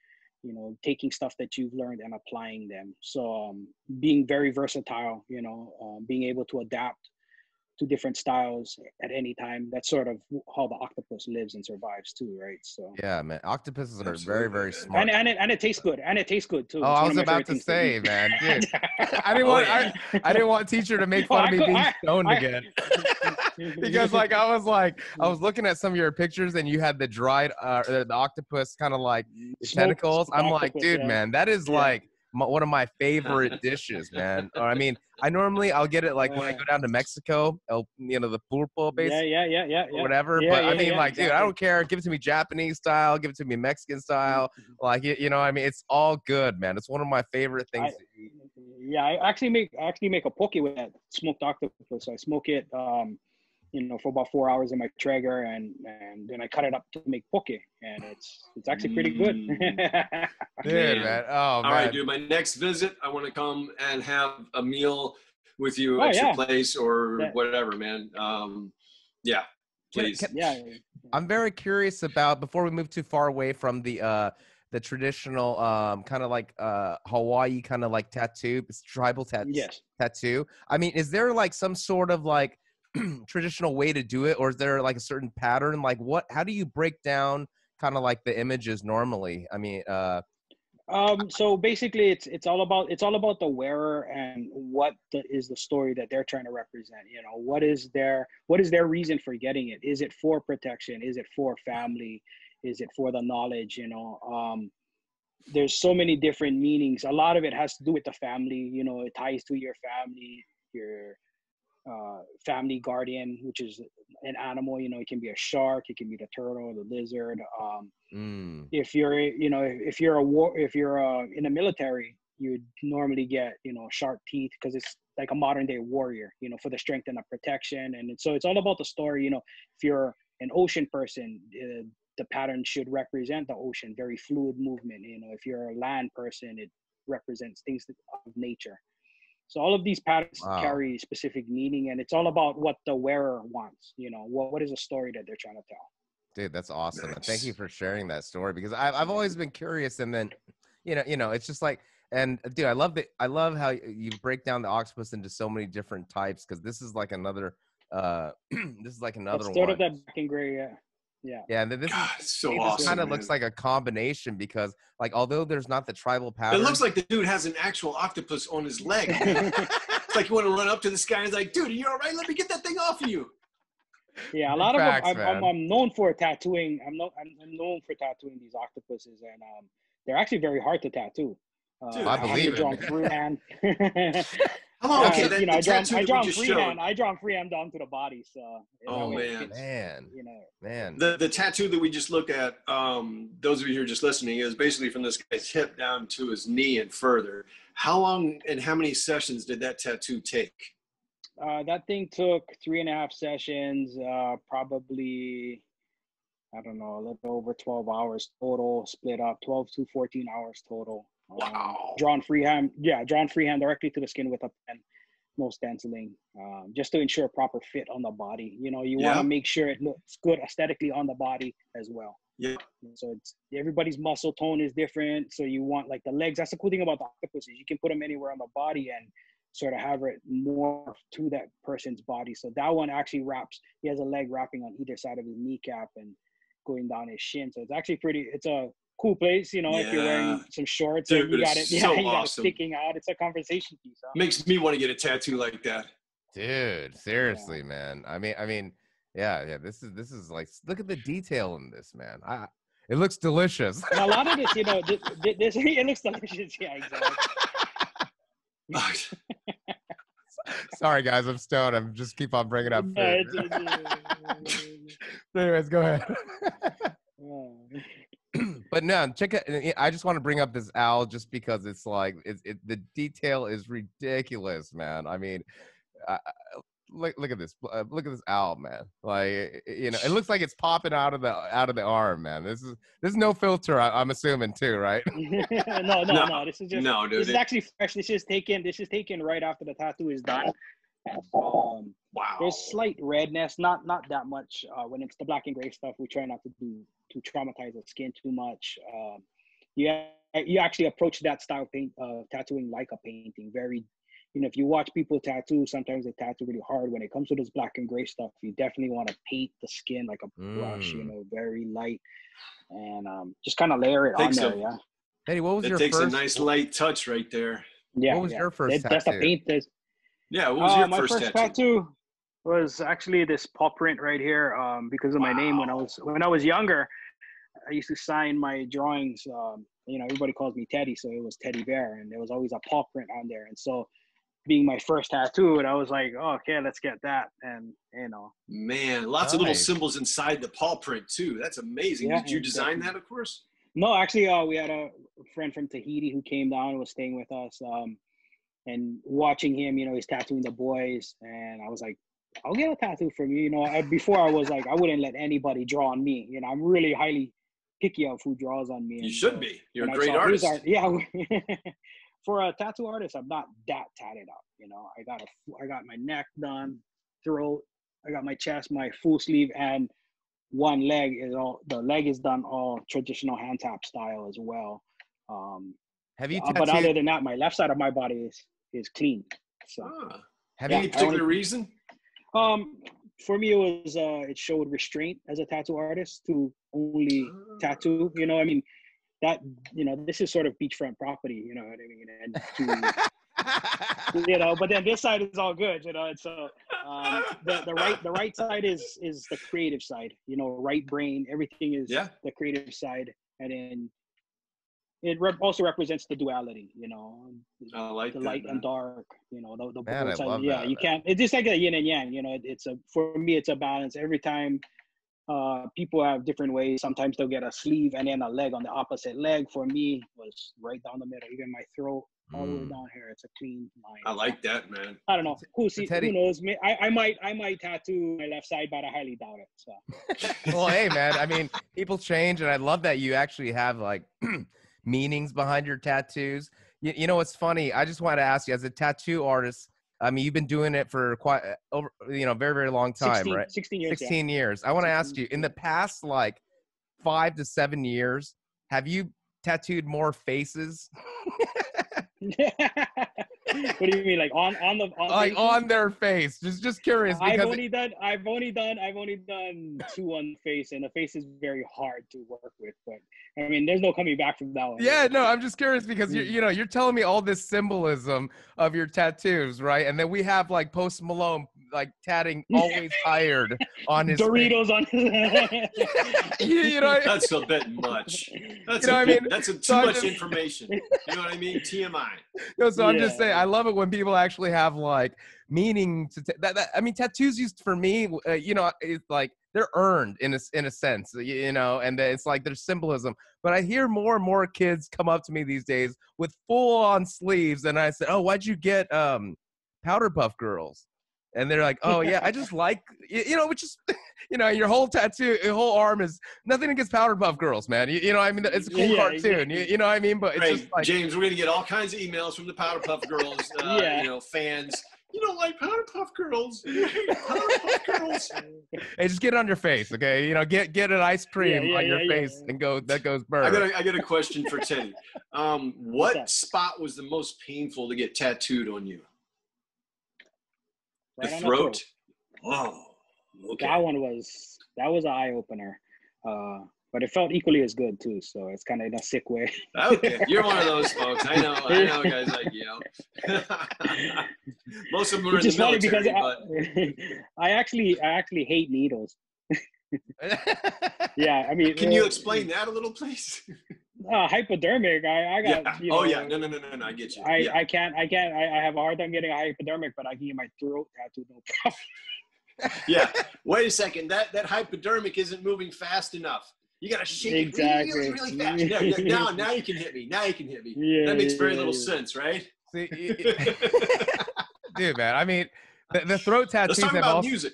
You know, taking stuff that you've learned and applying them. So um, being very versatile. You know, um, being able to adapt to different styles at any time. That's sort of how the octopus lives and survives too, right? So yeah, man. Octopuses are very Absolutely, very man. smart. and and it, and it tastes good, and it tastes good too. Oh, It's I was about to favorite things say, man, dude. I didn't Oh, want yeah. I, I didn't want teacher to make Oh, fun I of me could- being I- stoned I- again. because like I was like I was looking at some of your pictures and you had the dried uh, the octopus kind of like the Smoked tentacles. I'm like, dude, yeah. man, that is Yeah. like my, one of my favorite dishes, man. Or I mean, I normally I'll get it like when I go down to Mexico, el, you know, the pulpo base Yeah, yeah, yeah, yeah, yeah. whatever. Yeah, but I mean, yeah, like, dude, I don't care. Give it to me Japanese style. Give it to me Mexican style. Like, you, you know, I mean, it's all good, man. It's one of my favorite things. I- to eat. Yeah, I actually make I actually make a poke with that smoked octopus. I smoke it, um, you know, for about four hours in my Traeger, and and then I cut it up to make poke, and it's it's actually pretty good. Dude, Man. man. Oh, All man. right, dude. My next visit, I want to come and have a meal with you Oh, at yeah. your place or Yeah. whatever, man. Um, yeah, please. can- yeah, I'm very curious about before we move too far away from the uh the traditional um kind of like uh Hawaii kind of like tattoo, it's tribal tat- yes. tattoo. I mean, is there like some sort of like traditional way to do it or is there like a certain pattern? Like what how do you break down kind of like the images normally? I mean, uh Um, so basically, it's it's all about it's all about the wearer and what the, is the story that they're trying to represent. You know, what is their what is their reason for getting it? Is it for protection? Is it for family? Is it for the knowledge? You know, um, there's so many different meanings. A lot of it has to do with the family. You know, it ties to your family, your uh, family guardian, which is an animal. You know, it can be a shark, it can be the turtle, the lizard. Um, mm, if you're you know if you're a war if you're uh, in the military you'd normally get you know sharp teeth because it's like a modern day warrior you know for the strength and the protection and so it's all about the story you know if you're an ocean person uh, the pattern should represent the ocean very fluid movement you know if you're a land person it represents things of nature so all of these patterns Wow. carry specific meaning and it's all about what the wearer wants you know what, what is a story that they're trying to tell dude, that's awesome. And thank you for sharing that story because I've I've always been curious and then you know, you know, it's just like and dude, I love that I love how you break down the octopus into so many different types because this is like another uh this is like another it's sort one. of that black and gray yeah yeah Yeah, and then this God, it's so it awesome. kind of looks like a combination because like although there's not the tribal pattern It looks like the dude has an actual octopus on his leg. it's like you want to run up to this guy and he's like, dude, are you all right? Let me get that thing off of you. Yeah, a lot facts, of them. I'm, I'm. I'm known for tattooing. I'm, no, I'm, I'm known for tattooing these octopuses, and um, they're actually very hard to tattoo. Uh, Dude, I have to believe it, draw 'em man. freehand. How long? Uh, Okay, that, you know, the I draw, 'em- tattoo I draw just freehand. showed. I draw 'em freehand down to the body. So. Oh, way man. man, You know. man. The the tattoo that we just looked at, um, those of you who are just listening, is basically from this guy's hip down to his knee and further. How long and how many sessions did that tattoo take? Uh, that thing took three and a half sessions. Uh, probably I don't know, a little over 12 hours total, split up 12 to 14 hours total. Um, Wow. drawn freehand, yeah, drawn freehand directly to the skin with a pen, no stenciling, um, just to ensure proper fit on the body. You know, you want to make sure it looks good aesthetically on the body as well. Yeah. So it's everybody's muscle tone is different. So you want like the legs. That's the cool thing about the octopus is you can put them anywhere on the body and sort of have it more to that person's body. So that one actually wraps. He has a leg wrapping on either side of his kneecap and going down his shin. So it's actually pretty. It's a cool place. You know, if you're wearing some shorts Dude, and you got it, yeah, so you got it sticking out. It's a conversation piece. Huh? Makes me want to get a tattoo like that. Dude, seriously, man. I mean, I mean, yeah, yeah. This is this is like look at the detail in this, man. I it looks delicious. A lot of this, you know, this, this it looks delicious. Yeah, exactly. Sorry, guys, I'm stoned. I'm just keep on bringing up food. Yeah, it's- it's- Anyways, go ahead. Yeah. but no, check it. I just want to bring up this owl just because it's like it's it, the detail is ridiculous, man. I mean, I, I- look look at this. uh, Look at this owl, man. Like you know, it looks like it's popping out of the out of the arm, man. This is this is no filter. I, I'm assuming too, right? no, no, No, no, This is just no, dude. this is actually fresh. This is taken. This is taken right after the tattoo is done. Um, wow. there's slight redness, not not that much. Uh, when it's the black and gray stuff, we try not to do to traumatize the skin too much. Um, you you actually approach that style of paint uh, tattooing like a painting. Very, you know, if you watch people tattoo, sometimes they tattoo really hard. When it comes to this black and gray stuff, you definitely want to paint the skin like a brush. You Mm. know, very light, and um, just kind of layer it Takes on a- there. Yeah. Eddie, what was It your takes first? a nice light touch right there. Yeah. What was yeah. your first That- That's a tattoo? paint. That's, Yeah, what was uh, your my first, first tattoo? tattoo was actually this paw print right here. Um, because of my name when I was when I was younger, I used to sign my drawings. Um, you know, everybody calls me Teddy, so it was Teddy Bear, and there was always a paw print on there. And so, being my first tattoo, and I was like, oh, okay, let's get that. And you know, Man, lots of little symbols inside the paw print too. That's amazing. Yeah, Did you design definitely. that, of course? No, actually, uh, we had a friend from Tahiti who came down and was staying with us. Um, and watching him, you know, he's tattooing the boys, and I was like, I'll get a tattoo from you. You know, I, before I was like, I wouldn't let anybody draw on me. You know, I'm really highly picky of who draws on me. You and should be. You're a I great saw his artist. art- yeah. For a tattoo artist, I'm not that tatted up. You know, I got a, I got my neck done, throat, I got my chest, my full sleeve, and one leg is all the leg is done all traditional hand tap style as well. Um, Have you uh, but other than that, my left side of my body is is clean. So, Ah. Have yeah, Any you? I particular only- reason? Um, for me, it was uh, it showed restraint as a tattoo artist to only tattoo. You know, I mean, that you know, this is sort of beachfront property. You know what I mean? And to, you know, but then this side is all good. You know, and so um, the the right the right side is is the creative side. You know, right brain, everything is Yeah. the creative side, and then it rep- also represents the duality. You know, I like the that. light man. and dark. You know, the, the Man, both I sides. love Yeah, that, you man. can't. It's just like a yin and yang. You know, it, it's a for me, it's a balance. Every time, uh, people have different ways. Sometimes they'll get a sleeve and then a leg on the opposite leg. For me, was right down the middle. Even my throat, all the way Mm. down here. It's a clean line. I like that, man. I don't know. Who see? Teddy- Who knows? May- I, I might I might tattoo my left side, but I highly doubt it. So well, hey, man. I mean, people change, and I love that you actually have like meanings behind your tattoos. You, you know what's funny? I just wanted to ask you, as a tattoo artist, I mean, you've been doing it for quite uh, over, you know, very, very long time, 16, right? 16 years. 16 years. I want to ask you, in the past like five to seven years, have you tattooed more faces? What do you mean, like on on the on like faces? on their face. Just just curious I've only done I've only done I've only done two on the face and the face is very hard to work with but I mean there's no coming back from that one. Yeah, no, I'm just curious because you Mm. you know you're telling me all this symbolism of your tattoos, right? And then we have like Post Malone like tatting always hired on his face. Doritos on his you, you know, That's a bit much. That's You know a what I mean? that's a, too So much just- information. You know what I mean? TMI. no, so I'm just saying I love it when people actually have like meaning to ta- that, that. I mean, tattoos used for me, uh, you know, it's like they're earned in a s- in a sense, you, you know, and it's like there's symbolism. But I hear more and more kids come up to me these days with full on sleeves, and I said, "Oh, why'd you get um powder puff girls?" And they're like, "Oh yeah, I just like you, you know, which is you know, your whole tattoo, your whole arm is nothing against Powerpuff Girls, man. You, you know, I mean, it's a cool Yeah, cartoon. You, you know what I mean? But it's Hey, just like, James, we're gonna get all kinds of emails from the Powderpuff Girls, uh, Yeah. you know, fans. You don't like Powderpuff Girls. You hate Powderpuff Girls. hey, just get it on your face, okay? You know, get get an ice cream yeah, on your yeah, yeah. face and go. That goes burn. I burr. got a, I got a question for Teddy. Um, what spot was the most painful to get tattooed on you? The throat. Oh, okay. That one was that was an eye opener, uh, but it felt equally as good too. So it's kind of in a sick way. Okay, you're one of those folks. I know. I know guys like you. Most of them are in the military, because but I, I actually I actually hate needles. Yeah, I mean, can you uh, explain that a little, please? Uh, hypodermic. I, I got. yeah. You oh yeah. No, no, no, no, no. I get you. I, yeah. I can't I can't I, I have a hard time getting a hypodermic, but I can get my throat tattooed no problem. yeah. Wait a second. That that hypodermic isn't moving fast enough. You gotta shake it really, really fast. Now, now, now, now you can hit me. Now you can hit me. Yeah, that makes very yeah, little yeah. sense, right? See, y- y- dude, man. I mean, the, the throat Let's tattoos talk have about also. music.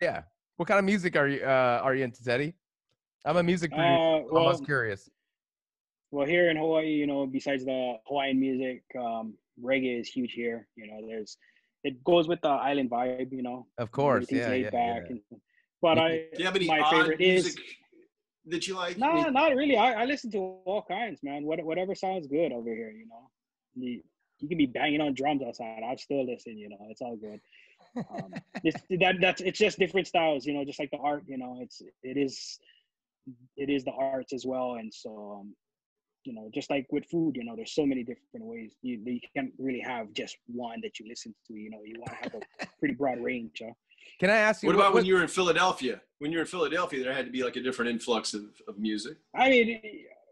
Yeah. What kind of music are you uh, are you into, Teddy? I'm a music producer. Uh, I'm well, curious. well, here in Hawaii, you know, besides the Hawaiian music, um, reggae is huge here. You know, there's it goes with the island vibe. You know, Of course, yeah, laid yeah, back. yeah. And, but You- I, Do you have any my odd favorite music is that you like? no, not really. I, I listen to all kinds, man. What, whatever sounds good over here, you know. You, you can be banging on drums outside. I'll still listen, you know. It's all good. Um, it's, that that's it's just different styles, you know. Just like the art, you know. It's it is it is the arts as well, and so um, you know, just like with food, you know, there's so many different ways. You you can't really have just one that you listen to. You know, you want to have a pretty broad range. Huh? Can I ask you? What about when you were in Philadelphia? When you were in Philadelphia, there had to be like a different influx of, of music. I mean,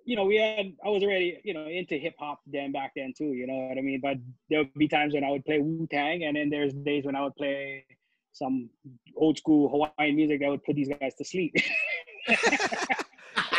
you know, we had I was already, you know, into hip hop then back then too, you know what I mean? But there would be times when I would play Wu Tang and then there's days when I would play some old school Hawaiian music that would put these guys to sleep.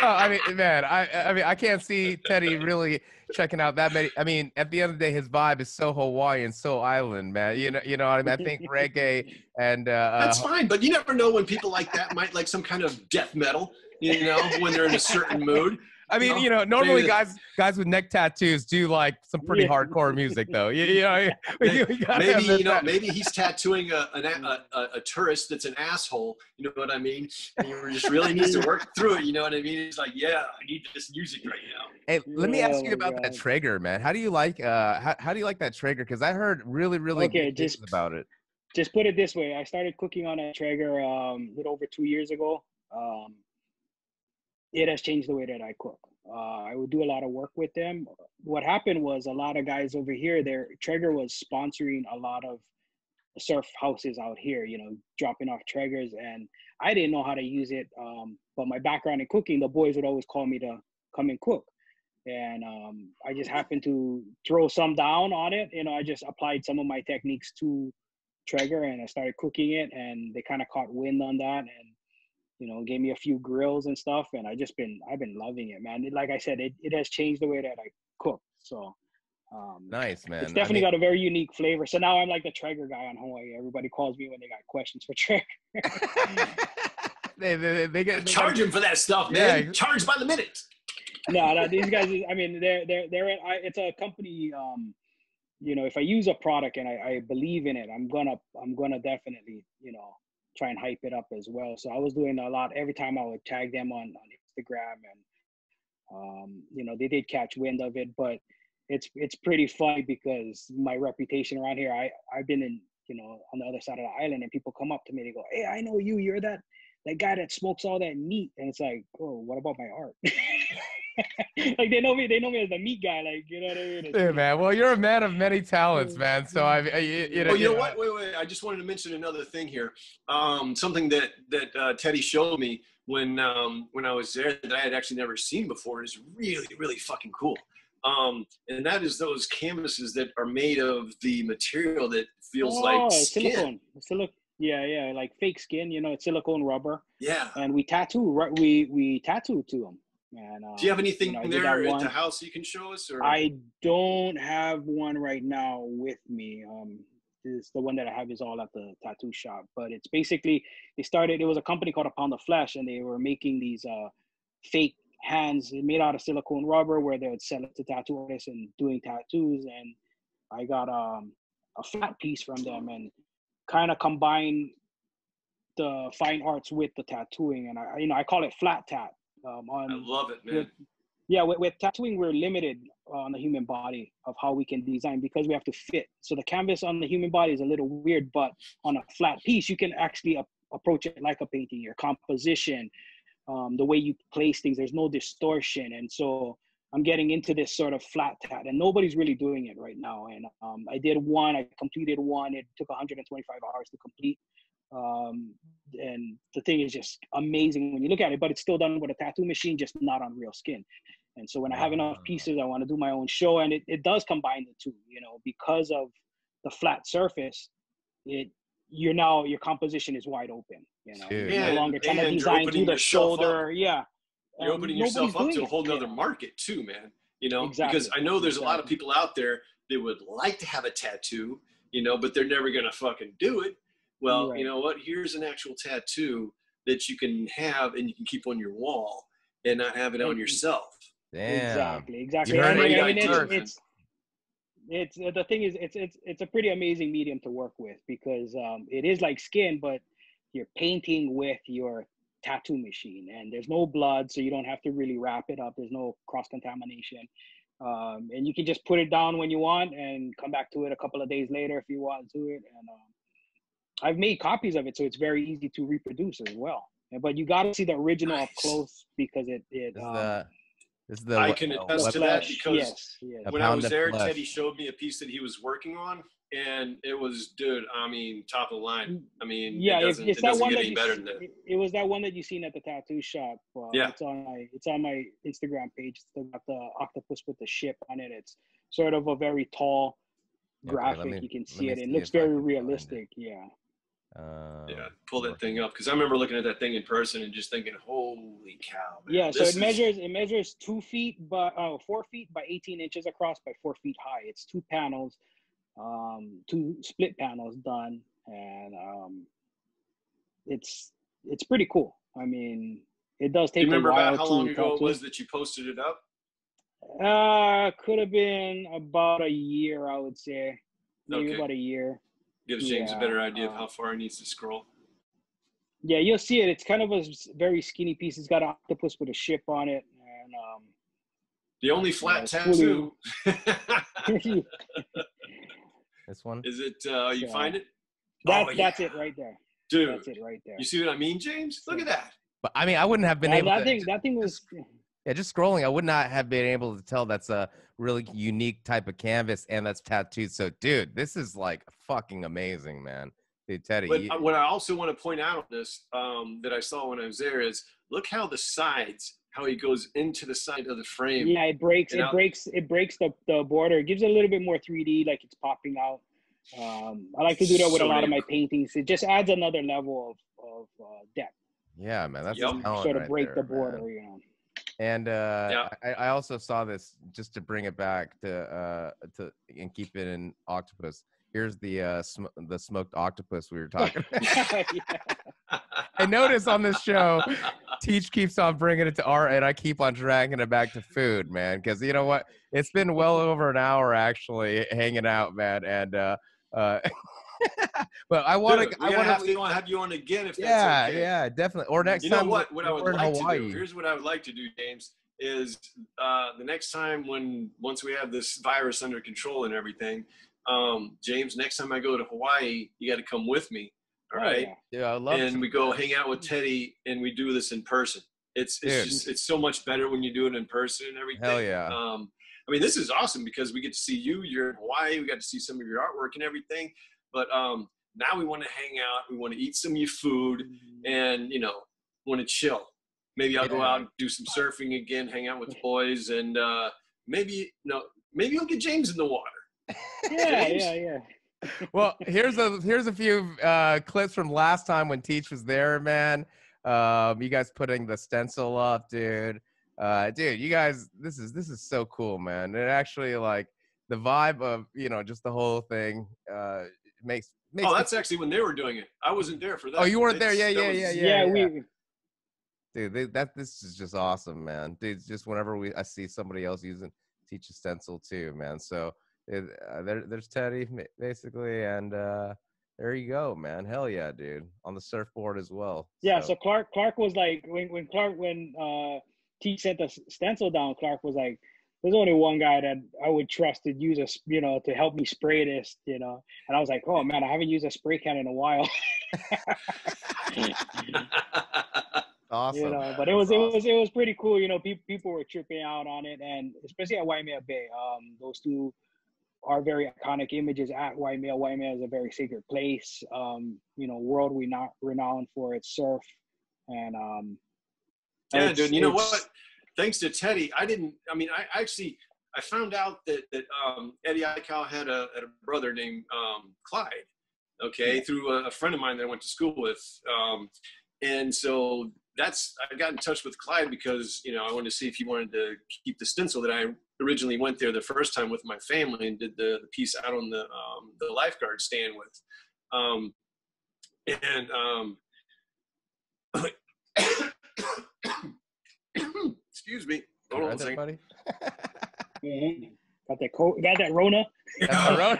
Oh, I mean, man, I I mean, I can't see Teddy really checking out that many. I mean, at the end of the day, his vibe is so Hawaiian, so island, man. You know, you know what I mean. I think reggae and uh, That's uh, fine, but you never know when people like that might like some kind of death metal. You know, when they're in a certain mood. I mean, know, you know, normally maybe- guys guys with neck tattoos do like some pretty Yeah. hardcore music, though. You, you know, we, we Maybe you know, maybe he's tattooing a, an, a, a, a tourist that's an asshole. You know what I mean? And he just really needs to work through it. You know what I mean? He's like, yeah, I need this music right now. Hey, let me ask Oh you my about that God. Traeger, man. How do you like uh how, how do you like that Traeger? Because I heard really, really Okay, good things just- about it. Just put it this way, I started cooking on a Traeger um, a little over two years ago. Um, it has changed the way that I cook. Uh, I would do a lot of work with them. What happened was a lot of guys over here, their Traeger was sponsoring a lot of surf houses out here, you know, dropping off Traegers. And I didn't know how to use it. Um, but my background in cooking, the boys would always call me to come and cook. And um, I just happened to throw some down on it. You know, I just applied some of my techniques to Traeger and I started cooking it and they kind of caught wind on that and you know gave me a few grills and stuff and I just been I've been loving it man It- like I said it, it has changed the way that I cook so um Nice, man. it's I definitely mean- got a very unique flavor so now I'm like the Traeger guy on Hawaii everybody calls me when they got questions for Traeger they, they, they get they Charge gotta- for that stuff, Yeah. man. Charge by the minute. no, no, these guys. I mean, they're they're they're. I, it's a company. Um, you know, if I use a product and I, I believe in it, I'm gonna I'm gonna definitely you know try and hype it up as well. So I was doing a lot every time I would tag them on on Instagram and um, you know they did catch wind of it, but it's it's pretty funny because my reputation around here. I I've been in you know on the other side of the island and people come up to me. They go, "Hey, I know you. You're that." That guy that smokes all that meat, and it's like, oh, what about my art? like they know me, they know me as the meat guy. Like you know what I mean? It's- Dude, man. Well, you're a man of many talents, man. So I, I you, you know, Well, you know you what? Wait, wait. I just wanted to mention another thing here. Um, something that that uh, Teddy showed me when um, when I was there that I had actually never seen before is really really fucking cool. Um, and that is those canvases that are made of the material that feels oh, like it's skin. silicone. Silic- yeah, yeah, like fake skin. You know, it's silicone rubber, Yeah. and we tattoo. Right, we we tattoo to them. And uh, Do you have anything know, I there at the house you can show us? Or I don't have one right now with me. Um, is the one that I have is all at the tattoo shop. But it's basically they started. It was a company called A Pound of Flesh, and they were making these uh, fake hands made out of silicone rubber, where they would sell it to tattoo artists and doing tattoos. And I got um, a flat piece from them, and kind of combine the fine arts with the tattooing, and I you know I call it flat tat. Um, I love it, man. with, yeah, with, with tattooing, we're limited on the human body of how we can design because we have to fit. So the canvas on the human body is a little weird, but on a flat piece, you can actually a- approach it like a painting. Your composition, um, the way you place things, there's no distortion, and so I'm getting into this sort of flat tat, and nobody's really doing it right now. And um, I did one, I completed one. It took 125 hours to complete. Um, and the thing is just amazing when you look at it, but it's still done with a tattoo machine, just not on real skin. And so when I have enough pieces, I want to do my own show, and it, it does combine the two. You know, because of the flat surface, it you're now your composition is wide open. You know, Dude. you're no longer trying to and you're design through the yourself up. shoulder. Yeah, You're Um, opening nobody's yourself up to a whole nother market too, man. You know, Exactly. because I know there's a lot of people out there that would like to have a tattoo, you know, but they're never gonna fucking do it. Well, Right. you know what? Here's an actual tattoo that you can have and you can keep on your wall and not have it on yourself. Damn. Exactly, exactly. heard And, it I mean, it's, first. it's it's uh, the thing is it's it's it's a pretty amazing medium to work with because um, it is like skin, but you're painting with your tattoo machine, and there's no blood, so you don't have to really wrap it up. There's no cross contamination, um, and you can just put it down when you want and come back to it a couple of days later if you want to it. And um, I've made copies of it, so it's very easy to reproduce as well. But you got to see the original up close because it it This um, the is the I can uh, attest to that because yes, yes. When I was there, flesh. Teddy showed me a piece that he was working on, and it was, dude. I mean, top of the line. I mean, yeah, it it's, doesn't, it's it that doesn't one get that any you better s- than that. it, it was that one that you seen at the tattoo shop. Uh, Yeah. it's on my it's on my Instagram page. It's still got the octopus with the ship on it. It's sort of a very tall Okay, graphic. me- you can see me it. It looks very can it. realistic. Yeah. Uh, Yeah, pull that thing up because I remember looking at that thing in person and just thinking, "Holy cow!" Man, Yeah, so this it is- measures it measures two feet by uh, four feet by 18 inches across by four feet high. It's two panels, um, two split panels done, and um, it's it's pretty cool. I mean, it does Do take you remember about how long ago it was that you posted it up? Uh, could have been about a year, I would say, maybe Okay. about a year. Gives James a better idea of uh, how far he needs to scroll. Yeah, you'll see it. It's kind of a very skinny piece. It's got an octopus with a ship on it, and um, The only flat fully- tattoo. This one. is it? Uh, you Yeah. find it, that, Oh, that's yeah. it right there. dude? That's it right there. You see what I mean, James? Look at that. But I mean, I wouldn't have been Yeah, able that to. thing, that thing was. Yeah, just scrolling, I would not have been able to tell that's a really unique type of canvas and that's tattooed. So, dude, this is like fucking amazing, man. Dude, Teddy, But you- uh, what I also want to point out on this um, that I saw when I was there is look how the sides, how he goes into the side of the frame. Yeah, it breaks. It know? breaks. It breaks the, the border. It gives it a little bit more 3D, like it's popping out. Um, I like to do that with So a lot of my cool. paintings. It just adds another level of of uh, depth. yeah, man, that's Yep. a talent sort of right break there, the man. border, you know. And uh, Yeah. I, I also saw this just to bring it back to uh, to and keep it in octopus. Here's the uh, sm- the smoked octopus we were talking. about. I notice on this show, Teach keeps on bringing it to art, and I keep on dragging it back to food, man. Because you know what? It's been well over an hour actually hanging out, man. And uh, uh, but I want to. I want have, to. to have you on again if that's Yeah, okay. yeah, definitely. Or next you know what? What I would like Hawaii. to do. Here's what I would like to do, James. Is uh, the next time when once we have this virus under control and everything, um, James. Next time I go to Hawaii, you got to come with me. All right. yeah. Yeah, I love. and to. we go hang out with Teddy and we do this in person. It's it's Dude. just it's so much better when you do it in person and everything. Hell yeah. Um, I mean, this is awesome because we get to see you. You're in Hawaii. We got to see some of your artwork and everything. But um, now we want to hang out. We want to eat some of your food and you know want to chill. Maybe I'll go out and do some surfing again, hang out with the boys, and uh, maybe you know maybe you'll get James in the water. Yeah, James? yeah, yeah. Well, here's a here's a few uh, clips from last time when Teach was there, man. Um, you guys putting the stencil up, dude. Uh, dude, you guys, this is this is so cool, man. It actually like the vibe of you know just the whole thing uh, makes makes Oh, me- that's actually when they were doing it. I wasn't there for that. Oh, you weren't there? Yeah, yeah, was- yeah, Yeah, yeah. we dude they, that this is just awesome man dude just whenever we i see somebody else using teach a stencil too man so it, uh, there, there's teddy basically and uh there you go man hell yeah dude on the surfboard as well yeah. So Clark Clark was like when when Clark when uh T sent the stencil down, Clark was like, "There's only one guy that I would trust to use a you know to help me spray this, you know." And I was like, "Oh man, I haven't used a spray can in a while." awesome you know but it was That's it was it was pretty cool you know people people were tripping out on it and especially at Waimea Bay um those two are very iconic images at Waimea Waimea is a very sacred place um you know world we not renowned for its surf and um Yeah, it's- dude. You know what? Thanks to Teddy, I didn't. I mean, I actually I found out that that um, Eddie Aikau had a, had a brother named um, Clyde. Okay, through a, a friend of mine that I went to school with, um, and so that's I got in touch with Clyde because you know I wanted to see if he wanted to keep the stencil that I originally went there the first time with my family and did the, the piece out on the um, the lifeguard stand with, um, and um, excuse me. Hold You on a second. buddy Mhm. got that co- got that Rona That's the road.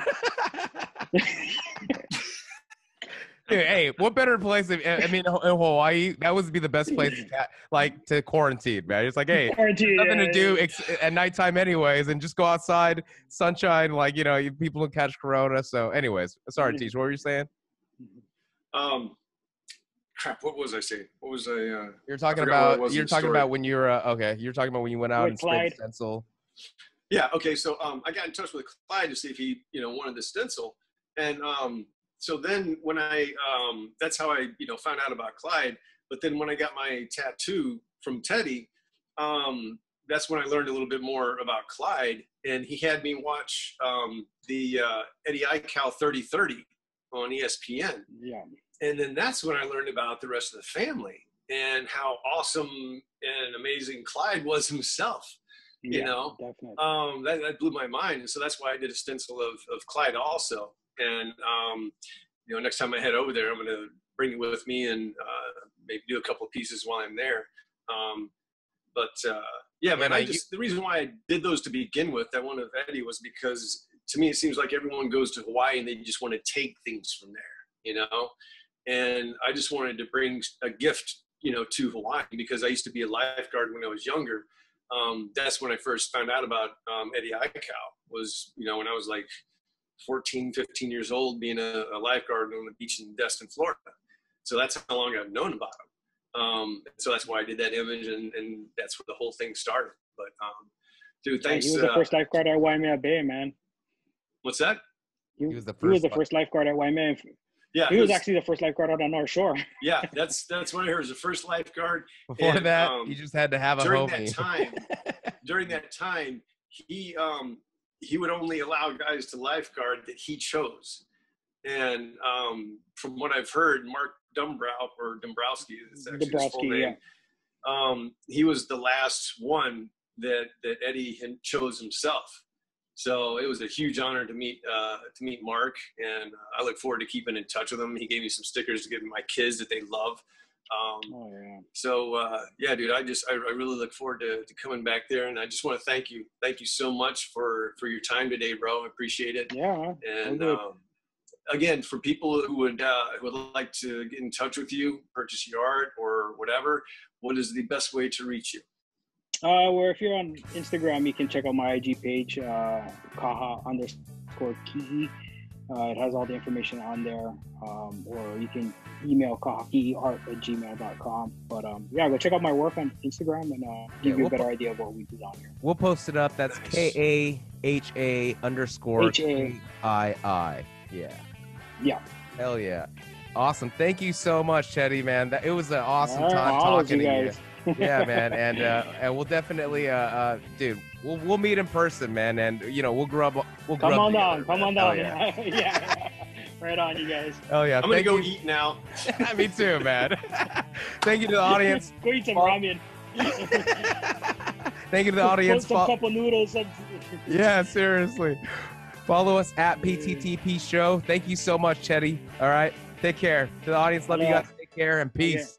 Dude, hey, what better place? If, I mean, in Hawaii, that would be the best place to like to quarantine, man. It's like, hey, quarantine nothing yeah, to do ex- at nighttime anyways and just go outside sunshine like you know people don't catch corona so anyways sorry Mhm. teach what were you saying Um, crap. What was I saying? What was I? Uh, you're talking it about you're talking about when you were uh, okay you're talking about when you went out With and sprayed Clyde. stencil yeah. Okay. So um, I got in touch with Clyde to see if he, you know, wanted the stencil, and um, so then when I, um, that's how I, you know, found out about Clyde. But then when I got my tattoo from Teddy, um, that's when I learned a little bit more about Clyde, and he had me watch um, the uh, Eddie Aikau 3030 on ESPN. yeah and then that's when I learned about the rest of the family and how awesome and amazing Clyde was himself. You yeah, know, definitely um, that, that blew my mind, and so that's why I did a stencil of, of Clyde also. And um, you know, next time I head over there, I'm going to bring it with me and uh, maybe do a couple of pieces while I'm there. Um, but uh, yeah, man, I just the reason why I did those to begin with, that one of Eddie, was because to me it seems like everyone goes to Hawaii and they just want to take things from there, you know. And I just wanted to bring a gift, you know, to Hawaii because I used to be a lifeguard when I was younger. Um, that's when I first found out about um, Eddie Aikau was, you know, when I was like 14, 15 years old, being a, a lifeguard on the beach in Destin, Florida. So that's how long I've known about him. Um, so that's why I did that image, and, and that's where the whole thing started. But um, dude, Yeah, thanks. he was the uh, first lifeguard at Waimea Bay man what's that? he, He was the first. he was first the first lifeguard at Waimea Yeah, he it was actually the first lifeguard out on North Shore yeah. That's that's what I heard. Was the first lifeguard before And, that um, you just had to have a during homie that time. during that time, he um, he would only allow guys to lifeguard that he chose. And um, from what I've heard, Mark Dumbrow or Dombrowski, is actually his full Dombrowski, name. Um, he was the last one that that Eddie had chose himself. So it was a huge honor to meet uh, to meet Mark, and uh, I look forward to keeping in touch with him. He gave me some stickers to give my kids that they love. Um, oh yeah so uh, yeah, dude, I just I, I really look forward to, to coming back there, and I just want to thank you, thank you so much for for your time today, bro. I appreciate it. yeah. And um, again, for people who would uh, who would like to get in touch with you, purchase your art or whatever, what is the best way to reach you? Uh, where if you're on Instagram, you can check out my IG page, uh, kaha underscore kihi. Uh, it has all the information on there. Um, or you can email kahakiart at gmail.com. But um, yeah, go check out my work on Instagram and uh, give Yeah, you we'll a better po- idea of what we do down here. we'll post it up that's Nice. k-a-h-a underscore H-A. i-i yeah Yeah. hell yeah awesome thank you so much teddy man that, it was an awesome All right, time talking you to you yeah, man, and uh, and we'll definitely, uh, uh, dude, we'll we'll meet in person, man, and you know we'll grub, we'll Come grub on together, down. Come man. on Hell down. yeah, yeah. right on, you guys. oh yeah. I'm gonna Thank go you. eat now. Me too, man. Thank you to the audience. Go eat some ramen. Thank you to the audience. Some Fo- couple noodles. Yeah, seriously. Follow us at PTTP Show. Thank you so much, Chetty. All right. Take care. To the audience, love you guys. Take care and peace.